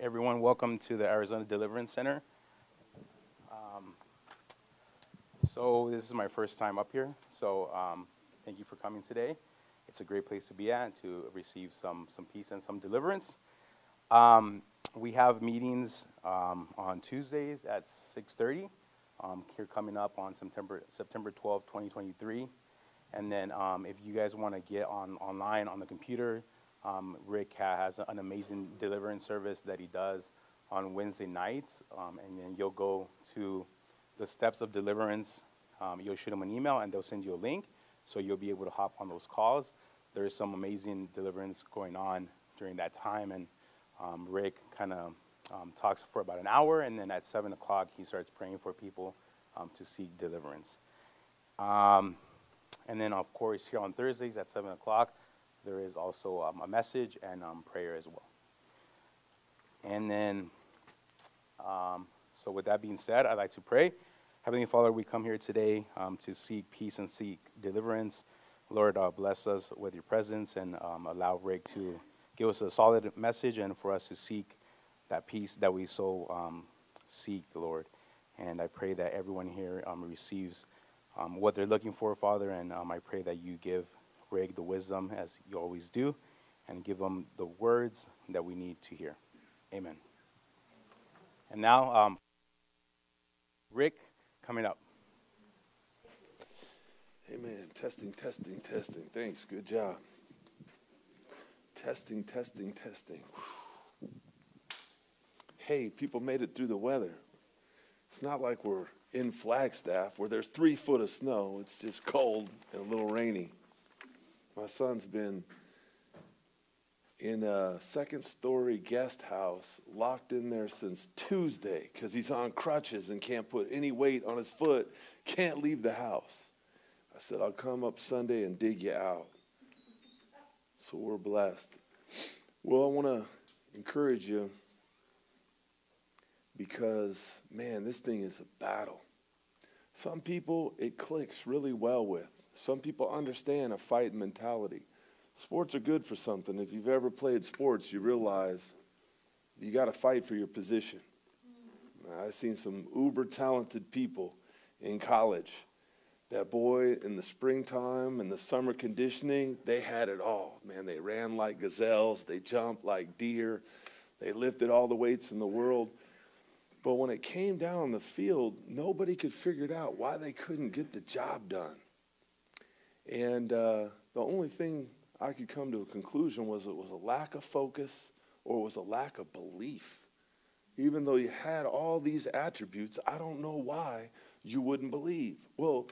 Everyone. Welcome to the Arizona Deliverance Center. Um, so, this is my first time up here. So, um, thank you for coming today. It's a great place to be at to receive some, some peace and some deliverance. Um, we have meetings um, on Tuesdays at 6:30. Um, here coming up on September September 12, 2023. And then, um, if you guys want to get on online on the computer, um, Rick has an amazing deliverance service that he does on Wednesday nights, um, and then you'll go to the steps of deliverance. Um, you'll shoot them an email, and they'll send you a link, so you'll be able to hop on those calls. There is some amazing deliverance going on during that time, and um, Rick kind of um, talks for about an hour, and then at seven o'clock he starts praying for people um, to seek deliverance. and then, of course, here on Thursdays at seven o'clock there is also um, a message and um, prayer as well. And then, um, so with that being said, I'd like to pray. Heavenly Father, we come here today um, to seek peace and seek deliverance. Lord, uh, bless us with your presence and um, allow Rick to give us a solid message and for us to seek that peace that we so seek, Lord. And I pray that everyone here receives what they're looking for, Father, and I pray that you give Greg the wisdom as you always do, and give them the words that we need to hear. Amen. And now, um, Rick coming up. Amen. Testing, testing, testing. Thanks. Good job. Testing, testing, testing. Hey, people made it through the weather. It's not like we're in Flagstaff where there's three foot of snow. It's just cold and a little rainy. My son's been in a second story guest house, locked in there since Tuesday because he's on crutches and can't put any weight on his foot, can't leave the house. I said, I'll come up Sunday and dig you out. So we're blessed. Well, I want to encourage you because, man, this thing is a battle. Some people it clicks really well with. Some people understand a fight mentality. Sports are good for something. If you've ever played sports, you realize you got to fight for your position. I've seen some uber talented people in college. That boy in the springtime and the summer conditioning, they had it all. Man, they ran like gazelles, they jumped like deer, they lifted all the weights in the world. But when it came down on the field, nobody could figure it out why they couldn't get the job done. And uh, the only thing I could come to a conclusion was it was a lack of focus or it was a lack of belief. Even though you had all these attributes, I don't know why you wouldn't believe. Well,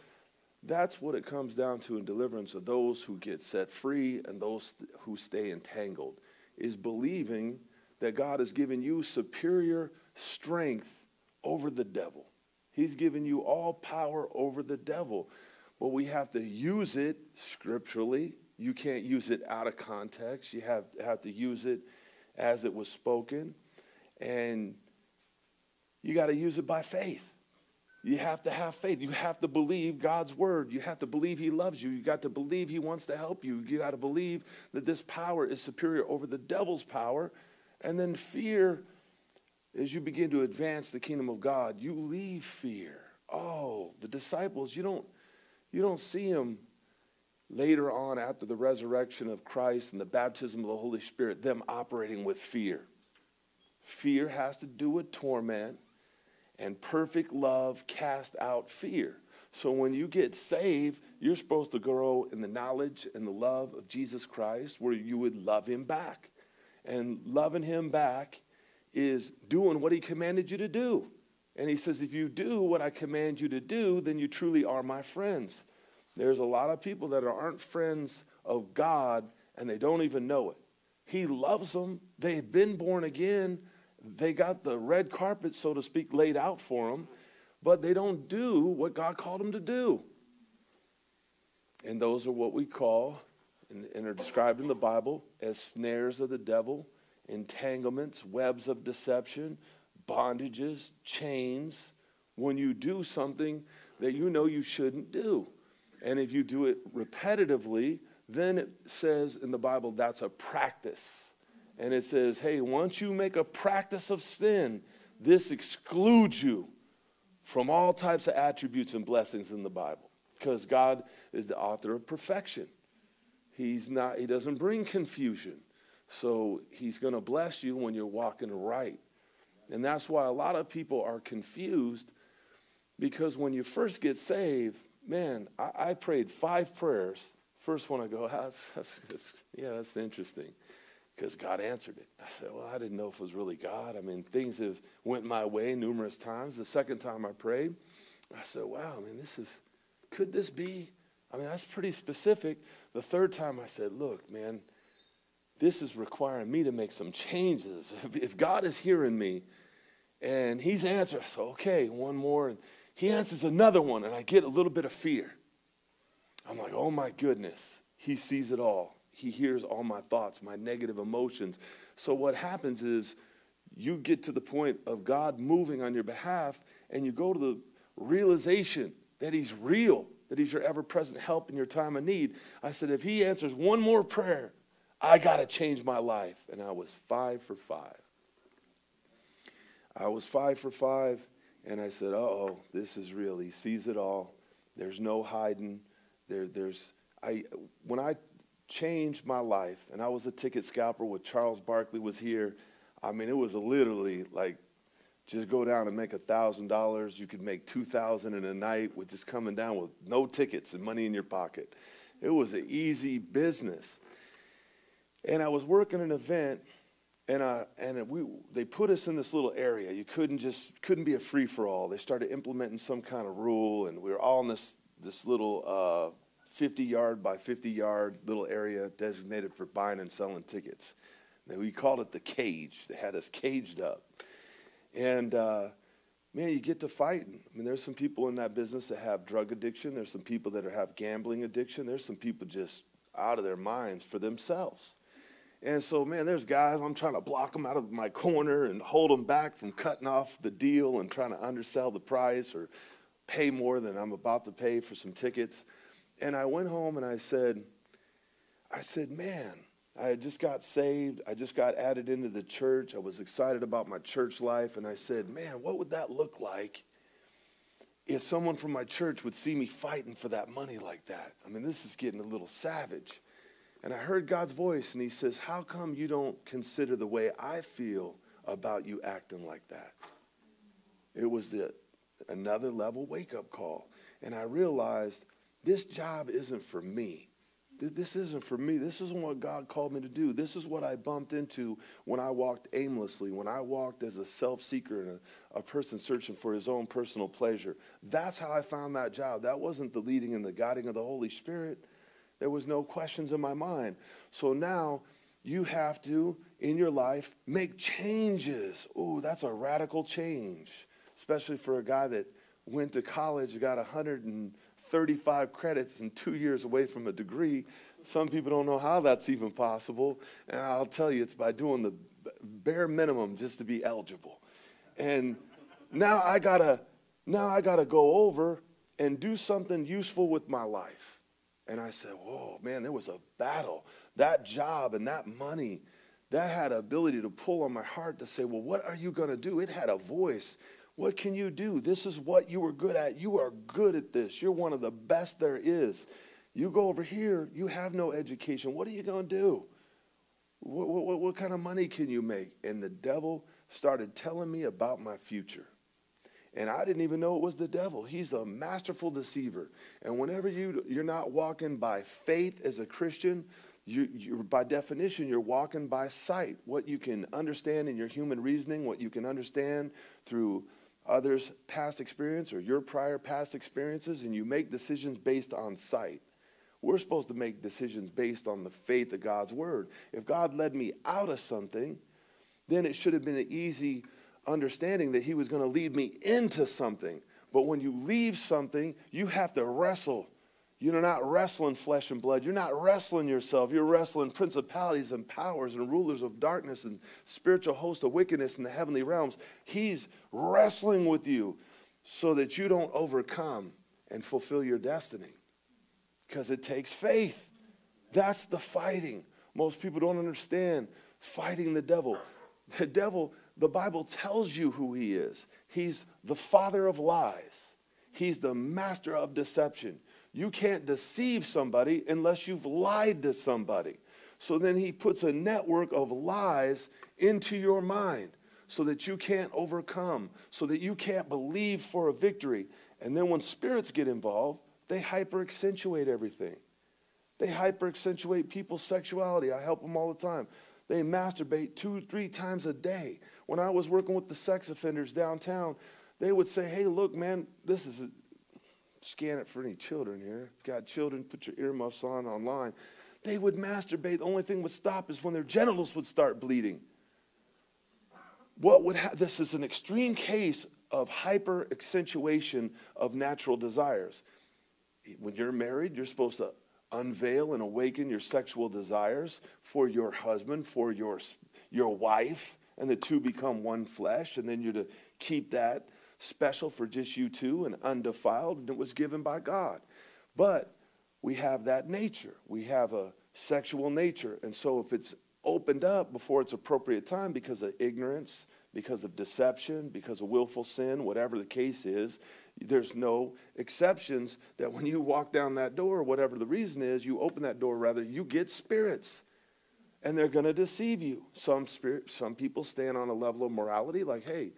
that's what it comes down to in deliverance of those who get set free and those who stay entangled, is believing that God has given you superior strength over the devil. He's given you all power over the devil. Well, we have to use it scripturally. You can't use it out of context. You have, have to use it as it was spoken. And you got to use it by faith. You have to have faith. You have to believe God's word. You have to believe He loves you. You got to believe He wants to help you. You got to believe that this power is superior over the devil's power. And then fear, as you begin to advance the kingdom of God, you leave fear. Oh, the disciples, you don't you don't see them later on after the resurrection of Christ and the baptism of the Holy Spirit, them operating with fear. Fear has to do with torment, and perfect love cast out fear. So when you get saved, you're supposed to grow in the knowledge and the love of Jesus Christ where you would love him back. And loving him back is doing what he commanded you to do. And he says, If you do what I command you to do, then you truly are my friends. There's a lot of people that aren't friends of God and they don't even know it. He loves them. They've been born again. They got the red carpet, so to speak, laid out for them, but they don't do what God called them to do. And those are what we call, and, are described in the Bible as snares of the devil, entanglements, webs of deception, bondages, chains, when you do something that you know you shouldn't do. And if you do it repetitively, then it says in the Bible that's a practice. And it says, hey, once you make a practice of sin, this excludes you from all types of attributes and blessings in the Bible. Because God is the author of perfection. He's not, he doesn't bring confusion. So he's going to bless you when you're walking right. And that's why a lot of people are confused because when you first get saved, man, I, I prayed five prayers. First one I go, that's, that's, that's, yeah, that's interesting because God answered it. I said, well, I didn't know if it was really God. I mean, things have went my way numerous times. The second time I prayed, I said, wow, I mean, this is, could this be? I mean, that's pretty specific. The third time I said, look, man, this is requiring me to make some changes. If, if God is hearing me and he's answering, I say, okay, one more. And he answers another one, and I get a little bit of fear. I'm like, oh my goodness, he sees it all. He hears all my thoughts, my negative emotions. So what happens is you get to the point of God moving on your behalf, and you go to the realization that he's real, that he's your ever present help in your time of need. I said, if he answers one more prayer, I got to change my life. And I was five for five. I was five for five, and I said, uh oh, this is real. He sees it all. There's no hiding. There, there's, I, when I changed my life, and I was a ticket scalper when Charles Barkley was here, I mean, it was literally like just go down and make a thousand dollars. You could make two thousand in a night with just coming down with no tickets and money in your pocket. It was an easy business. And I was working an event, and I, and we they put us in this little area. You couldn't just couldn't be a free for all. They started implementing some kind of rule, and we were all in this this little uh, 50 yard by 50 yard little area designated for buying and selling tickets. And we called it the cage. They had us caged up. And uh, man, you get to fighting. I mean, there's some people in that business that have drug addiction. There's some people that have gambling addiction. There's some people just out of their minds for themselves. And so, man, there's guys, I'm trying to block them out of my corner and hold them back from cutting off the deal and trying to undersell the price or pay more than I'm about to pay for some tickets. And I went home and I said, I said, man, I just got saved. I just got added into the church. I was excited about my church life. And I said, man, what would that look like if someone from my church would see me fighting for that money like that? I mean, this is getting a little savage. And I heard God's voice, and He says, How come you don't consider the way I feel about you acting like that? It was the another level wake up call. And I realized this job isn't for me. This isn't for me. This isn't what God called me to do. This is what I bumped into when I walked aimlessly, when I walked as a self seeker and a, a, person searching for his own personal pleasure. That's how I found that job. That wasn't the leading and the guiding of the Holy Spirit. There was no questions in my mind. So now you have to, in your life, make changes. Ooh, that's a radical change, especially for a guy that went to college, got 135 credits and two years away from a degree. Some people don't know how that's even possible. And I'll tell you, it's by doing the bare minimum just to be eligible. And now I gotta, now I gotta go over and do something useful with my life. And I said, whoa, man, there was a battle. That job and that money, that had ability to pull on my heart to say, well, what are you gonna do? It had a voice. What can you do? This is what you were good at. You are good at this. You're one of the best there is. You go over here, you have no education. What are you going to do? What, what, what, kind of money can you make? And the devil started telling me about my future. And I didn't even know it was the devil. He's a masterful deceiver. And whenever you, you're not walking by faith as a Christian, you, you, by definition, you're walking by sight. What you can understand in your human reasoning, what you can understand through others' past experience or your prior past experiences, and you make decisions based on sight. We're supposed to make decisions based on the faith of God's word. If God led me out of something, then it should have been an easy understanding that He was going to lead me into something. But when you leave something, you have to wrestle you're not wrestling flesh and blood. You're not wrestling yourself. You're wrestling principalities and powers and rulers of darkness and spiritual hosts of wickedness in the heavenly realms. He's wrestling with you so that you don't overcome and fulfill your destiny. Because it takes faith. That's the fighting. Most people don't understand. fighting the devil. The devil, the Bible tells you who he is. He's the father of lies, he's the master of deception. You can't deceive somebody unless you've lied to somebody. So then he puts a network of lies into your mind so that you can't overcome, so that you can't believe for a victory. And then when spirits get involved, they hyper accentuate everything. They hyper accentuate people's sexuality. I help them all the time. They masturbate two, three times a day. When I was working with the sex offenders downtown, they would say, Hey, look, man, this is a, scan it for any children here. Got children, put your earmuffs on online. They would masturbate. The only thing would stop is when their genitals would start bleeding. What would ha- this is an extreme case of hyper accentuation of natural desires. When you're married, you're supposed to unveil and awaken your sexual desires for your husband, for your, your wife, and the two become one flesh, and then you're to keep that special for just you two and undefiled, and it was given by God. But we have that nature. We have a sexual nature. And so if it's opened up before its appropriate time because of ignorance, because of deception, because of willful sin, whatever the case is, there's no exceptions that when you walk down that door, whatever the reason is, you open that door rather, you get spirits. And they're going to deceive you. Some spirit, some people stand on a level of morality like, hey,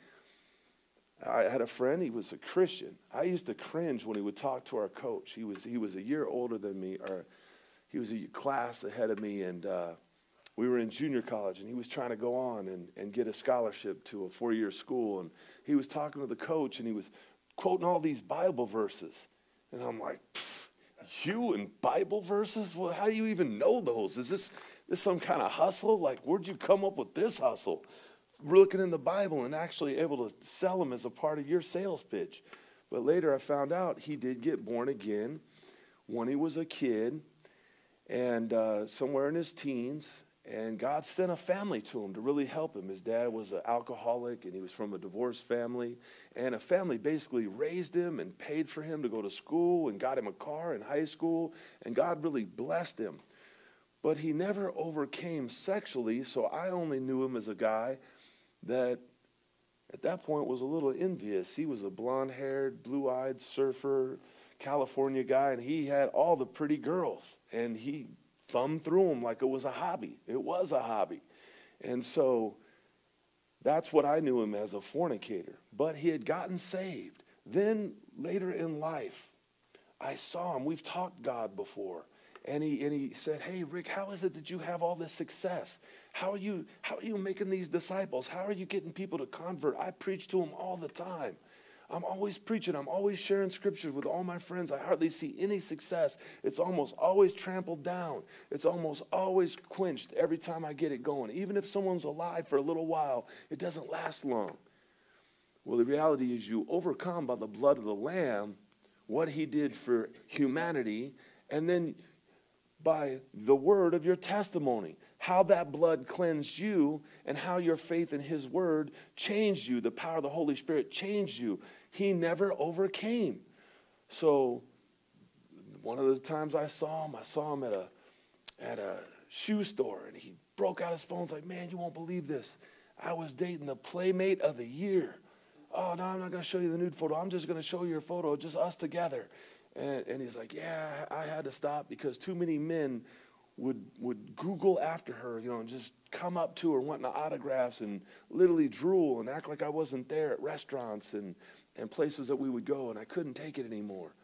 I had a friend, he was a Christian. I used to cringe when he would talk to our coach. He was, he was a year older than me, or he was a class ahead of me, and uh, we were in junior college, and he was trying to go on and, and get a scholarship to a four year school. And he was talking to the coach, and he was quoting all these Bible verses. And I'm like, you and Bible verses? Well, how do you even know those? Is this, this some kind of hustle? Like, where'd you come up with this hustle? We're looking in the Bible and actually able to sell them as a part of your sales pitch. But later I found out he did get born again when he was a kid and uh, somewhere in his teens. And God sent a family to him to really help him. His dad was an alcoholic and he was from a divorced family. And a family basically raised him and paid for him to go to school and got him a car in high school. And God really blessed him. But he never overcame sexually, so I only knew him as a guy that at that point was a little envious. He was a blonde haired, blue eyed surfer, California guy, and he had all the pretty girls. And he thumbed through them like it was a hobby. It was a hobby. And so that's what I knew him as a fornicator. But he had gotten saved. Then later in life, I saw him. We've talked God before. And he, and he said, Hey, Rick, how is it that you have all this success? How are, you, how are you making these disciples? How are you getting people to convert? I preach to them all the time. I'm always preaching. I'm always sharing scriptures with all my friends. I hardly see any success. It's almost always trampled down. It's almost always quenched every time I get it going. Even if someone's alive for a little while, it doesn't last long. Well, the reality is you overcome by the blood of the Lamb what he did for humanity, and then by the word of your testimony. How that blood cleansed you and how your faith in his word changed you. The power of the Holy Spirit changed you. He never overcame. So, one of the times I saw him, I saw him at a, at a shoe store and he broke out his phone. He's like, Man, you won't believe this. I was dating the playmate of the year. Oh, no, I'm not going to show you the nude photo. I'm just going to show you a photo, just us together. And, and he's like, Yeah, I had to stop because too many men would, would Google after her, you know, and just come up to her wanting autographs and literally drool and act like I wasn't there at restaurants and, and places that we would go, and I couldn't take it anymore.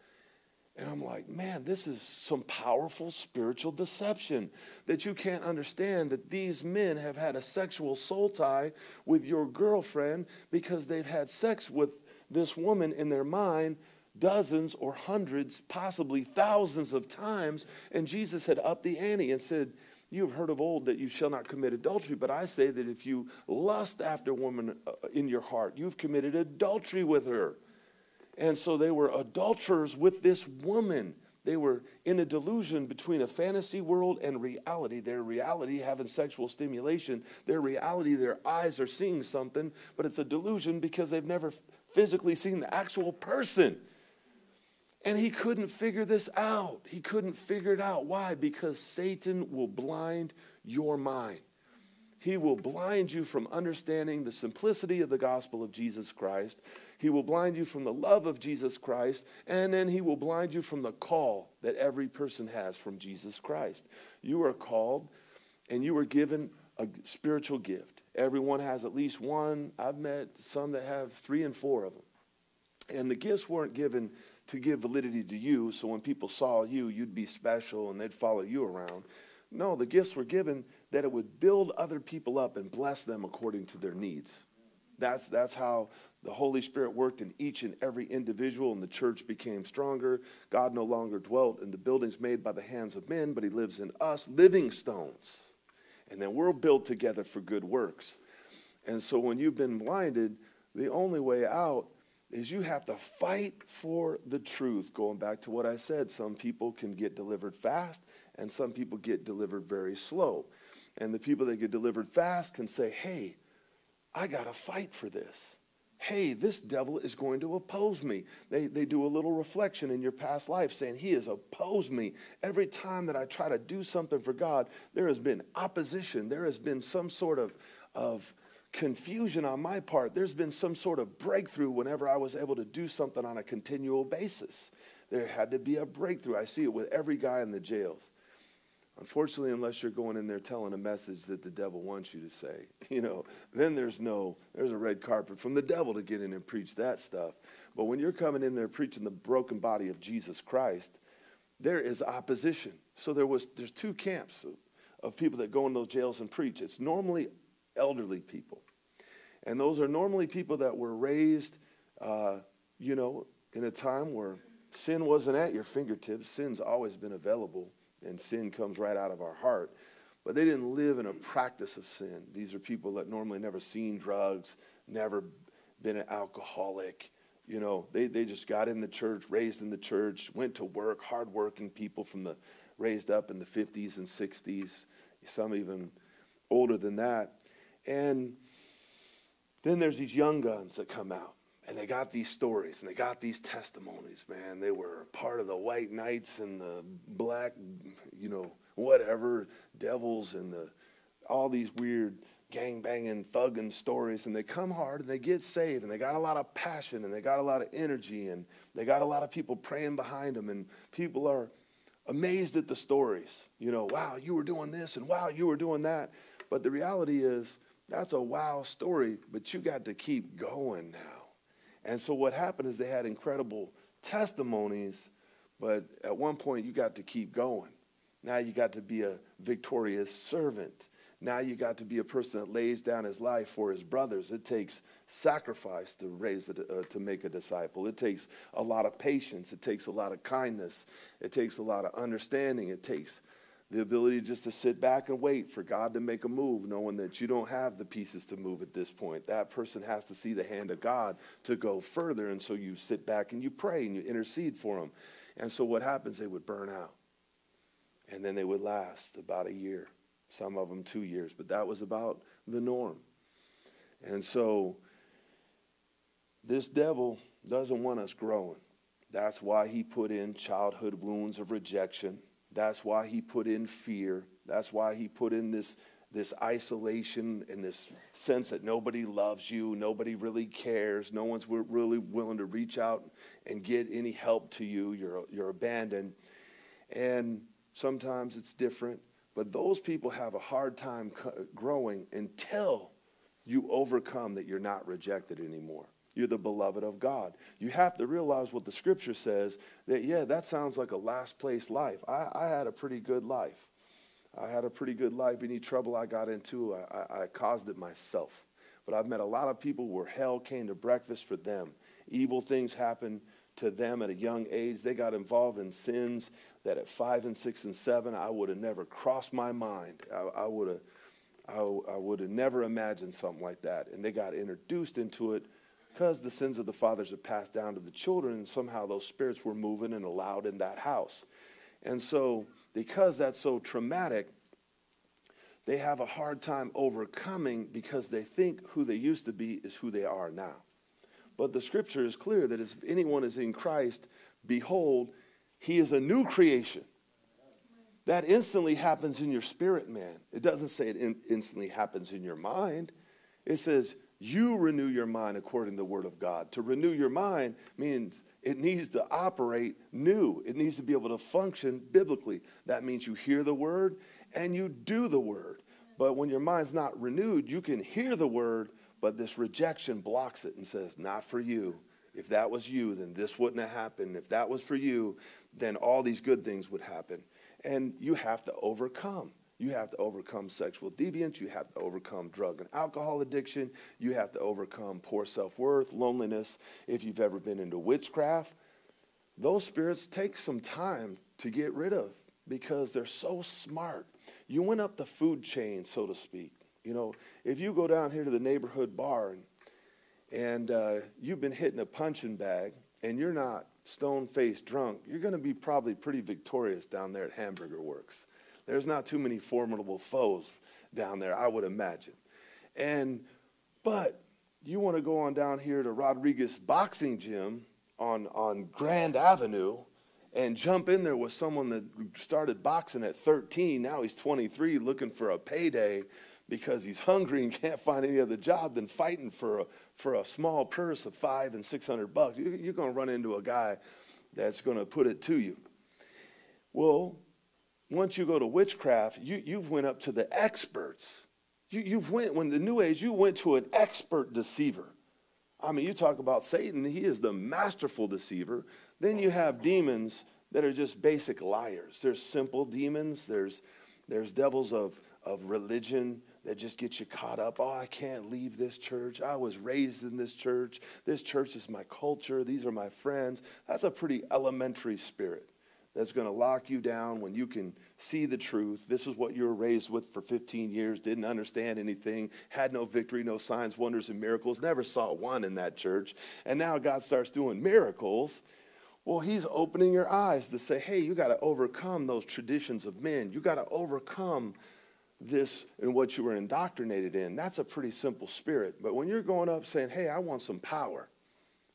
And I'm like, man, this is some powerful spiritual deception that you can't understand that these men have had a sexual soul tie with your girlfriend because they've had sex with this woman in their mind dozens or hundreds, possibly thousands of times. And Jesus had upped the ante and said, You have heard of old that you shall not commit adultery, but I say that if you lust after a woman uh, in your heart, you've committed adultery with her. And so they were adulterers with this woman. They were in a delusion between a fantasy world and reality. Their reality, having sexual stimulation, their reality, their eyes are seeing something, but it's a delusion because they've never physically seen the actual person. And he couldn't figure this out. He couldn't figure it out. Why? Because Satan will blind your mind. He will blind you from understanding the simplicity of the gospel of Jesus Christ. He will blind you from the love of Jesus Christ. And then he will blind you from the call that every person has from Jesus Christ. You are called and you were given a spiritual gift. Everyone has at least one. I've met some that have three and four of them. And the gifts weren't given to give validity to you, so when people saw you, you'd be special and they'd follow you around. No, the gifts were given that it would build other people up and bless them according to their needs. That's, that's how the Holy Spirit worked in each and every individual, and the church became stronger. God no longer dwelt in the buildings made by the hands of men, but He lives in us, living stones. And then we're built together for good works. And so when you've been blinded, the only way out is you have to fight for the truth. Going back to what I said, some people can get delivered fast and some people get delivered very slow. And the people that get delivered fast can say, hey, I got to fight for this. Hey, this devil is going to oppose me. They, they do a little reflection in your past life saying, He has opposed me. Every time that I try to do something for God, there has been opposition. There has been some sort of, of confusion on my part. There's been some sort of breakthrough whenever I was able to do something on a continual basis. There had to be a breakthrough. I see it with every guy in the jails. Unfortunately, unless you're going in there telling a message that the devil wants you to say, you know, then there's no, there's a red carpet from the devil to get in and preach that stuff. But when you're coming in there preaching the broken body of Jesus Christ, there is opposition. So there was, there's two camps of, of people that go in those jails and preach. It's normally elderly people. And those are normally people that were raised, uh, you know, in a time where sin wasn't at your fingertips. Sin's always been available and sin comes right out of our heart. But they didn't live in a practice of sin. These are people that normally never seen drugs, never been an alcoholic. You know, they, they just got in the church, raised in the church, went to work, hardworking people from the raised up in the 50s and 60s, some even older than that. And then there's these young guns that come out and they got these stories and they got these testimonies, man. They were part of the white knights and the black, you know, whatever, devils and the all these weird gang banging, thugging stories. And they come hard and they get saved and they got a lot of passion and they got a lot of energy and they got a lot of people praying behind them. And people are amazed at the stories. You know, wow, you were doing this and wow, you were doing that. But the reality is, that's a wow story, but you got to keep going now. And so what happened is they had incredible testimonies, but at one point you got to keep going. Now you got to be a victorious servant. Now you got to be a person that lays down his life for his brothers. It takes sacrifice to raise a, uh, to make a disciple. It takes a lot of patience. It takes a lot of kindness. It takes a lot of understanding. It takes the ability just to sit back and wait for God to make a move, knowing that you don't have the pieces to move at this point. That person has to see the hand of God to go further. And so you sit back and you pray and you intercede for them. And so what happens, they would burn out. And then they would last about a year, some of them two years, but that was about the norm. And so this devil doesn't want us growing. That's why he put in childhood wounds of rejection that's why he put in fear. That's why he put in this, this isolation and this sense that nobody loves you, nobody really cares, no one's really willing to reach out and get any help to you. You're, you're abandoned. And sometimes it's different, but those people have a hard time growing until you overcome that you're not rejected anymore. You're the beloved of God. You have to realize what the scripture says that, yeah, that sounds like a last place life. I, I had a pretty good life. I had a pretty good life. Any trouble I got into, I, I, I caused it myself. But I've met a lot of people where hell came to breakfast for them. Evil things happened to them at a young age. They got involved in sins that at five and six and seven, I would have never crossed my mind. I, I would have. I, I would have never imagined something like that. And they got introduced into it because the sins of the fathers are passed down to the children, and somehow those spirits were moving and allowed in that house. And so, because that's so traumatic, they have a hard time overcoming because they think who they used to be is who they are now. But the scripture is clear that if anyone is in Christ, behold, he is a new creation. that instantly happens in your spirit, man. It doesn't say it in, instantly happens in your mind. It says you renew your mind according to the word of God. To renew your mind means it needs to operate new. It needs to be able to function biblically. That means you hear the word and you do the word. But when your mind's not renewed, you can hear the word, but this rejection blocks it and says, Not for you. If that was you, then this wouldn't have happened. If that was for you, then all these good things would happen. And you have to overcome. You have to overcome sexual deviance. You have to overcome drug and alcohol addiction. You have to overcome poor self worth, loneliness. If you've ever been into witchcraft, those spirits take some time to get rid of because they're so smart. You went up the food chain, so to speak. You know, if you go down here to the neighborhood bar and, and uh, you've been hitting a punching bag and you're not stone faced drunk, you're going to be probably pretty victorious down there at Hamburger Works. There's not too many formidable foes down there, I would imagine. And, but you want to go on down here to Rodriguez Boxing Gym on, on Grand Avenue and jump in there with someone that started boxing at 13. Now he's 23 looking for a payday because he's hungry and can't find any other job than fighting for a, for a small purse of five and 600 bucks. You, you're going to run into a guy that's going to put it to you. Well, once you go to witchcraft, you, you've went up to the experts. You, you've went, when the New Age, you went to an expert deceiver. I mean, you talk about Satan, he is the masterful deceiver. Then you have demons that are just basic liars. There's simple demons, there's, there's devils of, of religion that just get you caught up. Oh, I can't leave this church. I was raised in this church. This church is my culture. These are my friends. That's a pretty elementary spirit that's going to lock you down when you can see the truth. This is what you were raised with for 15 years, didn't understand anything, had no victory, no signs, wonders, and miracles, never saw one in that church. And now God starts doing miracles. Well, He's opening your eyes to say, hey, you got to overcome those traditions of men. You got to overcome this and what you were indoctrinated in. That's a pretty simple spirit. But when you're going up saying, hey, I want some power,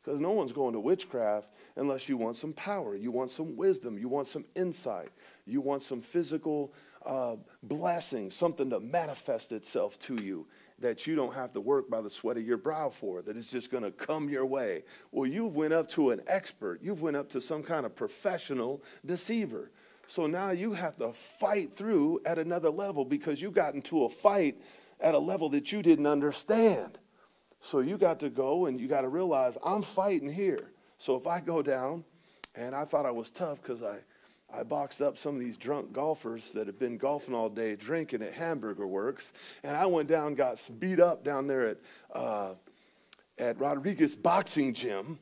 because no one's going to witchcraft unless you want some power, you want some wisdom, you want some insight, you want some physical uh, blessing, something to manifest itself to you that you don't have to work by the sweat of your brow for, that it's just going to come your way. Well, you've went up to an expert, you've went up to some kind of professional deceiver. So now you have to fight through at another level because you got into a fight at a level that you didn't understand. So you got to go and you got to realize I'm fighting here. So if I go down, and I thought I was tough because I, I boxed up some of these drunk golfers that had been golfing all day, drinking at Hamburger Works, and I went down, got beat up down there at uh, at Rodriguez Boxing Gym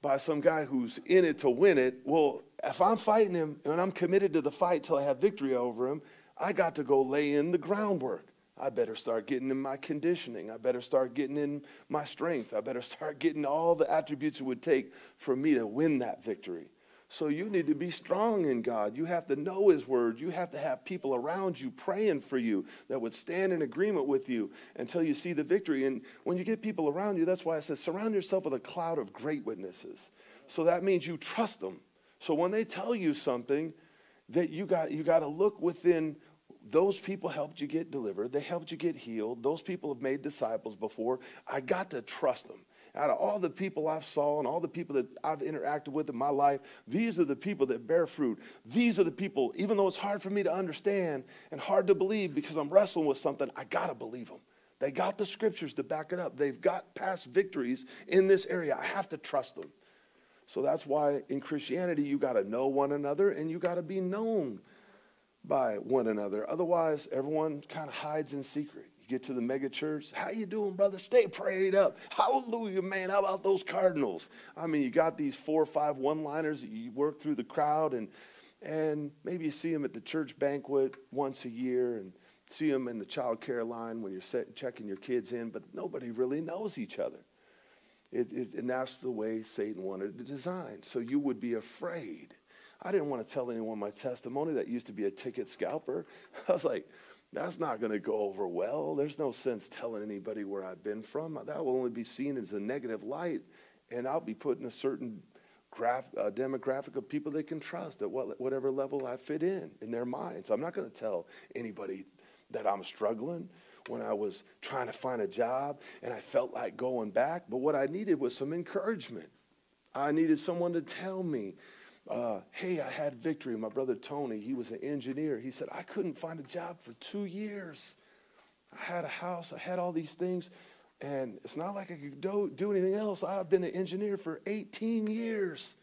by some guy who's in it to win it. Well, if I'm fighting him and I'm committed to the fight till I have victory over him, I got to go lay in the groundwork. I better start getting in my conditioning. I better start getting in my strength. I better start getting all the attributes it would take for me to win that victory. So you need to be strong in God. You have to know His word. You have to have people around you praying for you that would stand in agreement with you until you see the victory. And when you get people around you, that's why I said surround yourself with a cloud of great witnesses. So that means you trust them. So when they tell you something, that you got you got to look within those people helped you get delivered. They helped you get healed. Those people have made disciples before. I got to trust them. Out of all the people I've saw and all the people that I've interacted with in my life, these are the people that bear fruit. These are the people, even though it's hard for me to understand and hard to believe because I'm wrestling with something, I got to believe them. They got the scriptures to back it up. They've got past victories in this area. I have to trust them. So that's why in Christianity, you got to know one another and you got to be known by one another. Otherwise, everyone kind of hides in secret. You get to the mega church, how you doing, brother? Stay prayed up. Hallelujah, man. How about those Cardinals? I mean, you got these four or five one-liners. That you work through the crowd, and and maybe you see them at the church banquet once a year, and see them in the child care line when you're set, checking your kids in. But nobody really knows each other. It, it, and that's the way Satan wanted to design. So you would be afraid I didn't want to tell anyone my testimony that used to be a ticket scalper. I was like, that's not going to go over well. There's no sense telling anybody where I've been from. That will only be seen as a negative light, and I'll be put in a certain graph, uh, demographic of people they can trust at what, whatever level I fit in in their minds. I'm not going to tell anybody that I'm struggling when I was trying to find a job and I felt like going back. But what I needed was some encouragement. I needed someone to tell me, uh, hey, I had victory. My brother Tony, he was an engineer. He said, I couldn't find a job for two years. I had a house, I had all these things, and it's not like I could do, do anything else. I've been an engineer for 18 years.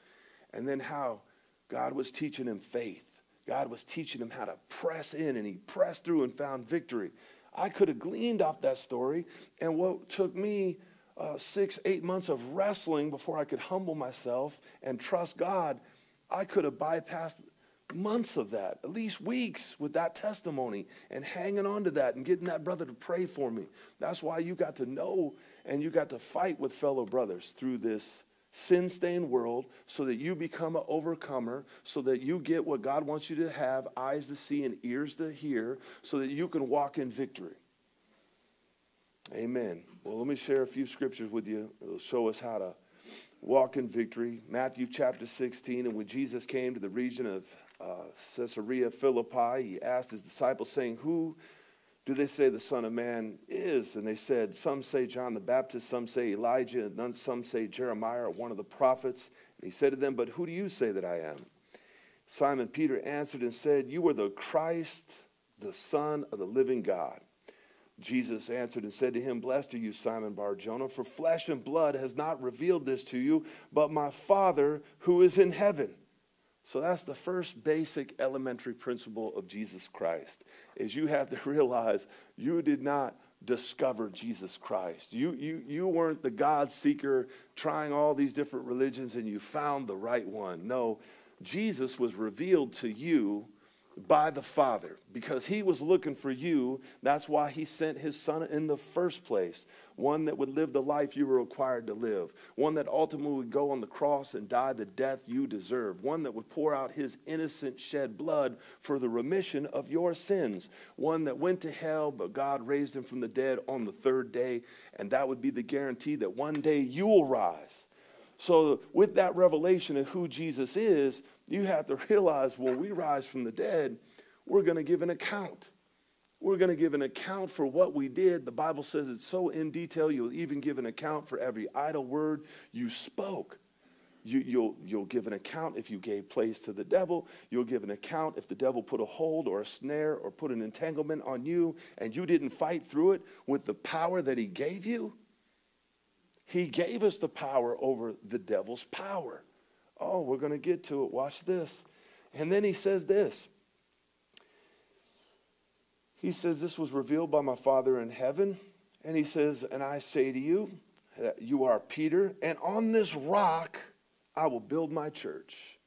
And then how God was teaching him faith. God was teaching him how to press in, and he pressed through and found victory. I could have gleaned off that story, and what took me uh, six, eight months of wrestling before I could humble myself and trust God, I could have bypassed months of that, at least weeks with that testimony and hanging on to that and getting that brother to pray for me. That's why you got to know and you got to fight with fellow brothers through this sin stained world so that you become an overcomer, so that you get what God wants you to have eyes to see and ears to hear, so that you can walk in victory. Amen. Well, let me share a few scriptures with you. It'll show us how to walk in victory. Matthew chapter 16. And when Jesus came to the region of uh, Caesarea Philippi, he asked his disciples, saying, Who do they say the Son of Man is? And they said, Some say John the Baptist, some say Elijah, and some say Jeremiah or one of the prophets. And he said to them, But who do you say that I am? Simon Peter answered and said, You are the Christ, the Son of the living God. Jesus answered and said to him, Blessed are you, Simon Bar Jonah, for flesh and blood has not revealed this to you, but my Father who is in heaven. So that's the first basic elementary principle of Jesus Christ is you have to realize you did not discover Jesus Christ. You, you, you weren't the God seeker trying all these different religions and you found the right one. No, Jesus was revealed to you by the Father because he was looking for you. That's why he sent his son in the first place. One that would live the life you were required to live. One that ultimately would go on the cross and die the death you deserve. One that would pour out his innocent shed blood for the remission of your sins. One that went to hell, but God raised him from the dead on the third day. And that would be the guarantee that one day you will rise. So, with that revelation of who Jesus is, you have to realize when we rise from the dead, we're going to give an account. We're going to give an account for what we did. The Bible says it's so in detail, you'll even give an account for every idle word you spoke. You, you'll, you'll give an account if you gave place to the devil. You'll give an account if the devil put a hold or a snare or put an entanglement on you and you didn't fight through it with the power that he gave you. He gave us the power over the devil's power. Oh, we're going to get to it. Watch this. And then he says this. He says, This was revealed by my Father in heaven. And he says, And I say to you that you are Peter, and on this rock I will build my church.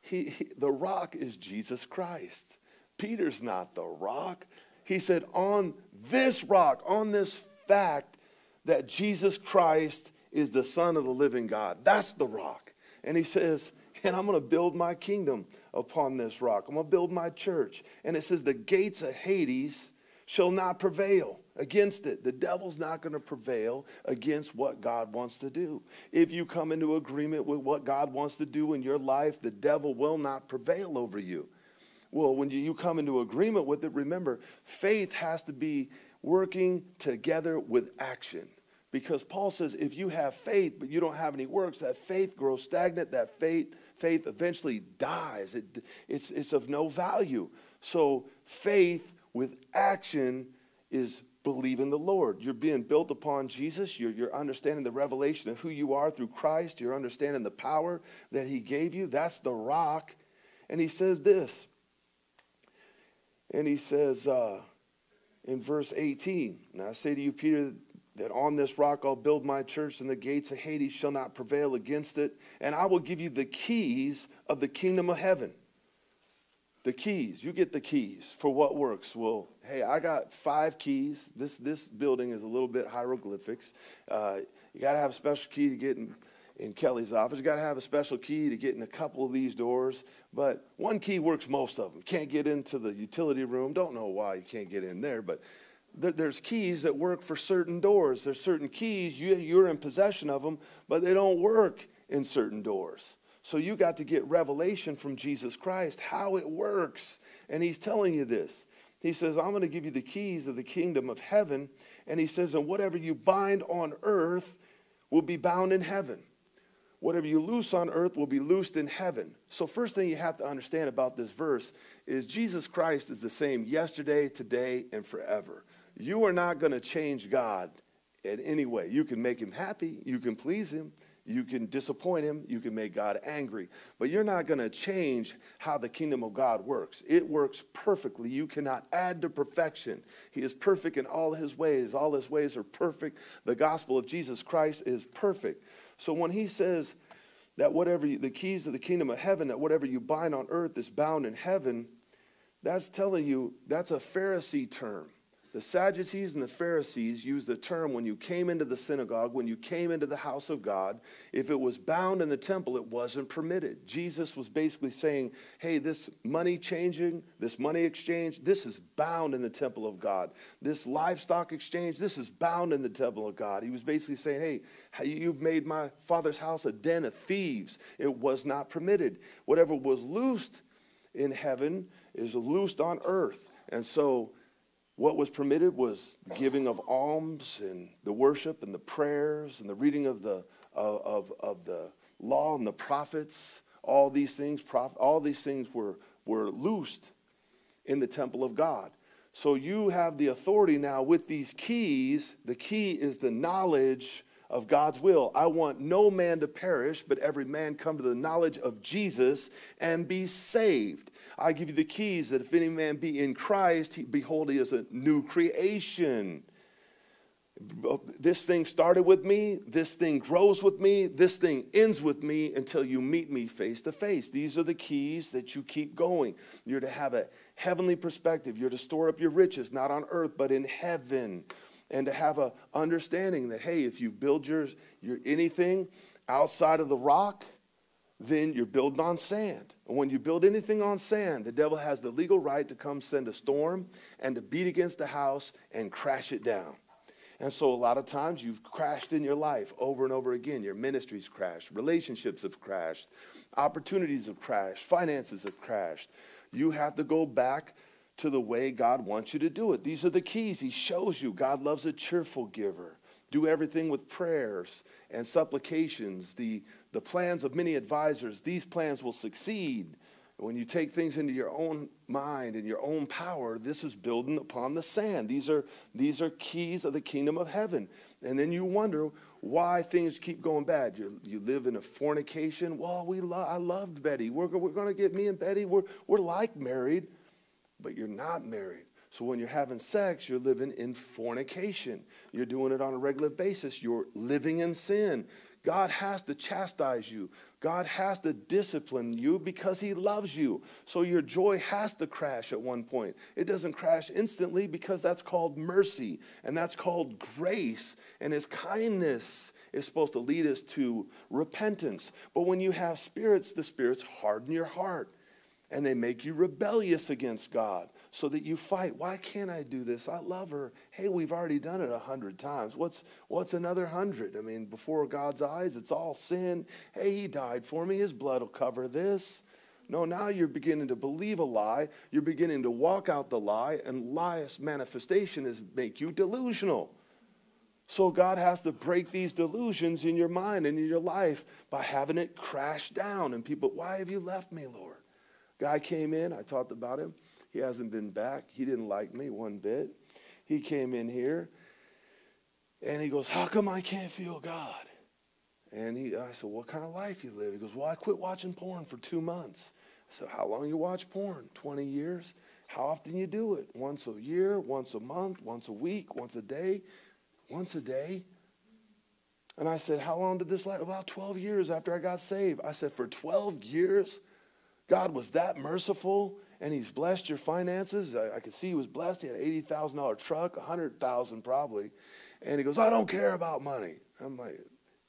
He, he, the rock is Jesus Christ. Peter's not the rock. He said, On this rock, on this fact that Jesus Christ is the Son of the living God. That's the rock. And he says, and I'm going to build my kingdom upon this rock. I'm going to build my church. And it says, the gates of Hades shall not prevail against it. The devil's not going to prevail against what God wants to do. If you come into agreement with what God wants to do in your life, the devil will not prevail over you. Well, when you come into agreement with it, remember, faith has to be working together with action. Because Paul says if you have faith but you don't have any works, that faith grows stagnant, that faith, faith eventually dies. It, it's, it's of no value. So faith with action is believing the Lord. You're being built upon Jesus. You're, you're understanding the revelation of who you are through Christ. You're understanding the power that He gave you. That's the rock. And He says this. And He says, uh, in verse 18. Now I say to you, Peter, that on this rock I'll build my church, and the gates of Hades shall not prevail against it. And I will give you the keys of the kingdom of heaven. The keys, you get the keys for what works. Well, hey, I got five keys. This this building is a little bit hieroglyphics. Uh, you got to have a special key to get in in Kelly's office. You got to have a special key to get in a couple of these doors, but one key works most of them. Can't get into the utility room. Don't know why you can't get in there, but there's keys that work for certain doors. There's certain keys you, you're in possession of them, but they don't work in certain doors. So you got to get revelation from Jesus Christ, how it works. And he's telling you this. He says, I'm going to give you the keys of the kingdom of heaven. And he says, and whatever you bind on earth will be bound in heaven. Whatever you loose on earth will be loosed in heaven. So, first thing you have to understand about this verse is Jesus Christ is the same yesterday, today, and forever. You are not going to change God in any way. You can make him happy, you can please him, you can disappoint him, you can make God angry, but you're not going to change how the kingdom of God works. It works perfectly. You cannot add to perfection. He is perfect in all his ways, all his ways are perfect. The gospel of Jesus Christ is perfect. So when he says that whatever you, the keys of the kingdom of heaven, that whatever you bind on earth is bound in heaven, that's telling you that's a Pharisee term. The Sadducees and the Pharisees used the term when you came into the synagogue, when you came into the house of God, if it was bound in the temple, it wasn't permitted. Jesus was basically saying, hey, this money changing, this money exchange, this is bound in the temple of God. This livestock exchange, this is bound in the temple of God. He was basically saying, hey, you've made my father's house a den of thieves. It was not permitted. Whatever was loosed in heaven is loosed on earth. And so, what was permitted was the giving of alms and the worship and the prayers and the reading of the, of, of the law and the prophets. All these things, all these things were, were loosed in the temple of God. So you have the authority now with these keys. The key is the knowledge of God's will. I want no man to perish, but every man come to the knowledge of Jesus and be saved. I give you the keys that if any man be in Christ, he, behold, he is a new creation. This thing started with me, this thing grows with me, this thing ends with me until you meet me face to face. These are the keys that you keep going. You're to have a heavenly perspective. You're to store up your riches, not on earth, but in heaven and to have a understanding that hey if you build your, your anything outside of the rock then you're building on sand. And when you build anything on sand the devil has the legal right to come send a storm and to beat against the house and crash it down. And so a lot of times you've crashed in your life over and over again. Your ministries crashed relationships have crashed opportunities have crashed finances have crashed. You have to go back to the way God wants you to do it. These are the keys. He shows you God loves a cheerful giver. Do everything with prayers and supplications. The, the plans of many advisors, these plans will succeed. When you take things into your own mind and your own power, this is building upon the sand. These are, these are keys of the kingdom of heaven. And then you wonder why things keep going bad. You, you live in a fornication. Well, we lo- I loved Betty. We're, we're going to get me and Betty. We're, we're like married but you're not married. So when you're having sex, you're living in fornication. You're doing it on a regular basis. You're living in sin. God has to chastise you. God has to discipline you because He loves you. So your joy has to crash at one point. It doesn't crash instantly because that's called mercy and that's called grace. And His kindness is supposed to lead us to repentance. But when you have spirits, the spirits harden your heart and they make you rebellious against God so that you fight. Why can't I do this? I love her. Hey, we've already done it a hundred times. What's, what's another hundred? I mean, before God's eyes, it's all sin. Hey, he died for me. His blood will cover this. No, now you're beginning to believe a lie. You're beginning to walk out the lie, and lie's manifestation is make you delusional. So God has to break these delusions in your mind and in your life by having it crash down. And people, why have you left me, Lord? Guy came in, I talked about him. He hasn't been back. He didn't like me one bit. He came in here and he goes, How come I can't feel God? And he, I said, What kind of life you live? He goes, Well, I quit watching porn for two months. I said, How long you watch porn? 20 years? How often you do it? Once a year, once a month, once a week, once a day, once a day? And I said, How long did this last? About 12 years after I got saved. I said, For 12 years? God was that merciful and he's blessed your finances. I, I could see he was blessed. He had an $80,000 truck, 100000 probably. And he goes, I don't care about money. I'm like,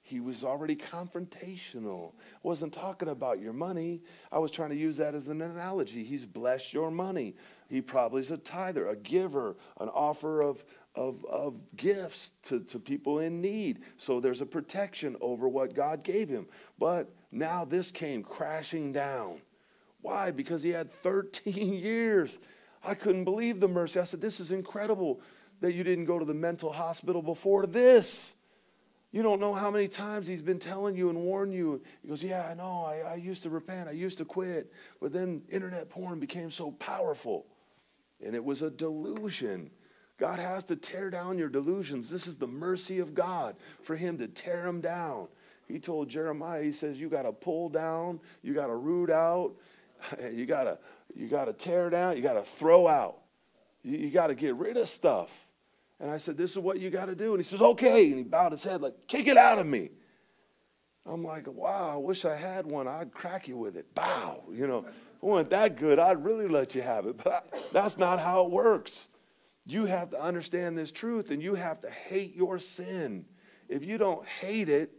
He was already confrontational. Wasn't talking about your money. I was trying to use that as an analogy. He's blessed your money. He probably is a tither, a giver, an offer of, of, of gifts to, to people in need. So there's a protection over what God gave him. But now this came crashing down. Why? Because he had 13 years. I couldn't believe the mercy. I said, This is incredible that you didn't go to the mental hospital before this. You don't know how many times he's been telling you and warning you. He goes, Yeah, I know. I, I used to repent. I used to quit. But then internet porn became so powerful. And it was a delusion. God has to tear down your delusions. This is the mercy of God for him to tear them down. He told Jeremiah, he says, You got to pull down, you got to root out, you got to you got to tear down, you got to throw out, you, you got to get rid of stuff. And I said, This is what you got to do. And he says, Okay. And he bowed his head, like, Kick it out of me. I'm like, Wow, I wish I had one. I'd crack you with it. Bow. You know, if it wasn't that good, I'd really let you have it. But I, that's not how it works. You have to understand this truth and you have to hate your sin. If you don't hate it,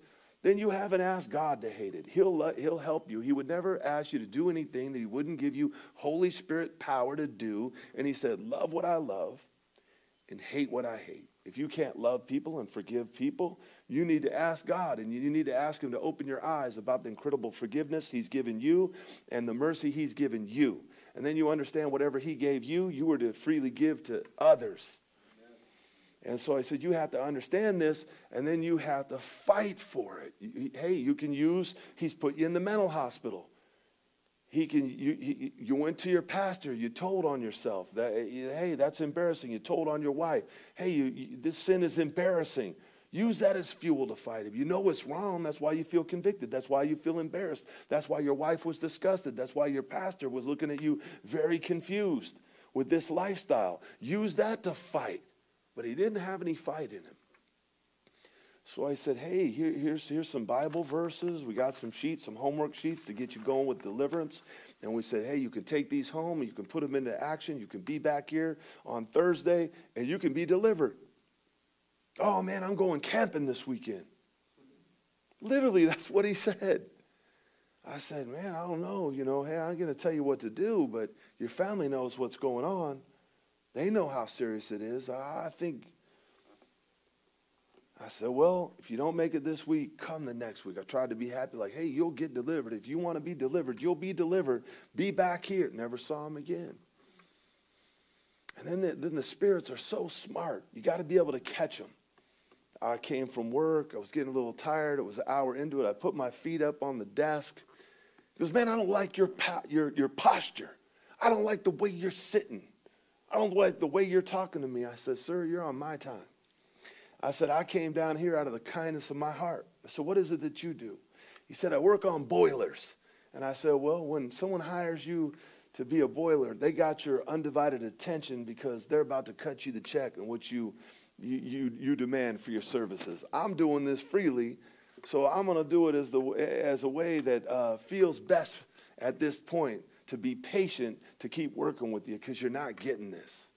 then you haven't asked God to hate it. He'll, let, he'll help you. He would never ask you to do anything that He wouldn't give you Holy Spirit power to do. And He said, Love what I love and hate what I hate. If you can't love people and forgive people, you need to ask God and you need to ask Him to open your eyes about the incredible forgiveness He's given you and the mercy He's given you. And then you understand whatever He gave you, you were to freely give to others. And so I said, you have to understand this, and then you have to fight for it. Hey, you can use, He's put you in the mental hospital. He can you, he, you went to your pastor you told on yourself that hey that's embarrassing. You told on your wife. Hey you, you, this sin is embarrassing. Use that as fuel to fight. If you know it's wrong that's why you feel convicted. That's why you feel embarrassed. That's why your wife was disgusted. That's why your pastor was looking at you very confused with this lifestyle. Use that to fight but he didn't have any fight in him so I said, hey, here, here's, here's some Bible verses. We got some sheets, some homework sheets to get you going with deliverance. And we said, hey, you can take these home you can put them into action. You can be back here on Thursday and you can be delivered. Oh, man, I'm going camping this weekend. Literally, that's what he said. I said, man, I don't know. You know, hey, I'm going to tell you what to do, but your family knows what's going on. They know how serious it is. I think I said, Well, if you don't make it this week, come the next week. I tried to be happy, like, hey, you'll get delivered. If you want to be delivered, you'll be delivered. Be back here. Never saw him again. And then the, then the spirits are so smart. You got to be able to catch them. I came from work. I was getting a little tired. It was an hour into it. I put my feet up on the desk. He goes, Man, I don't like your, your, your posture. I don't like the way you're sitting. I don't like the way you're talking to me. I said, Sir, you're on my time. I said, I came down here out of the kindness of my heart. So, what is it that you do? He said, I work on boilers. And I said, Well, when someone hires you to be a boiler, they got your undivided attention because they're about to cut you the check and what you, you, you, you demand for your services. I'm doing this freely, so I'm going to do it as, the, as a way that uh, feels best at this point to be patient to keep working with you because you're not getting this.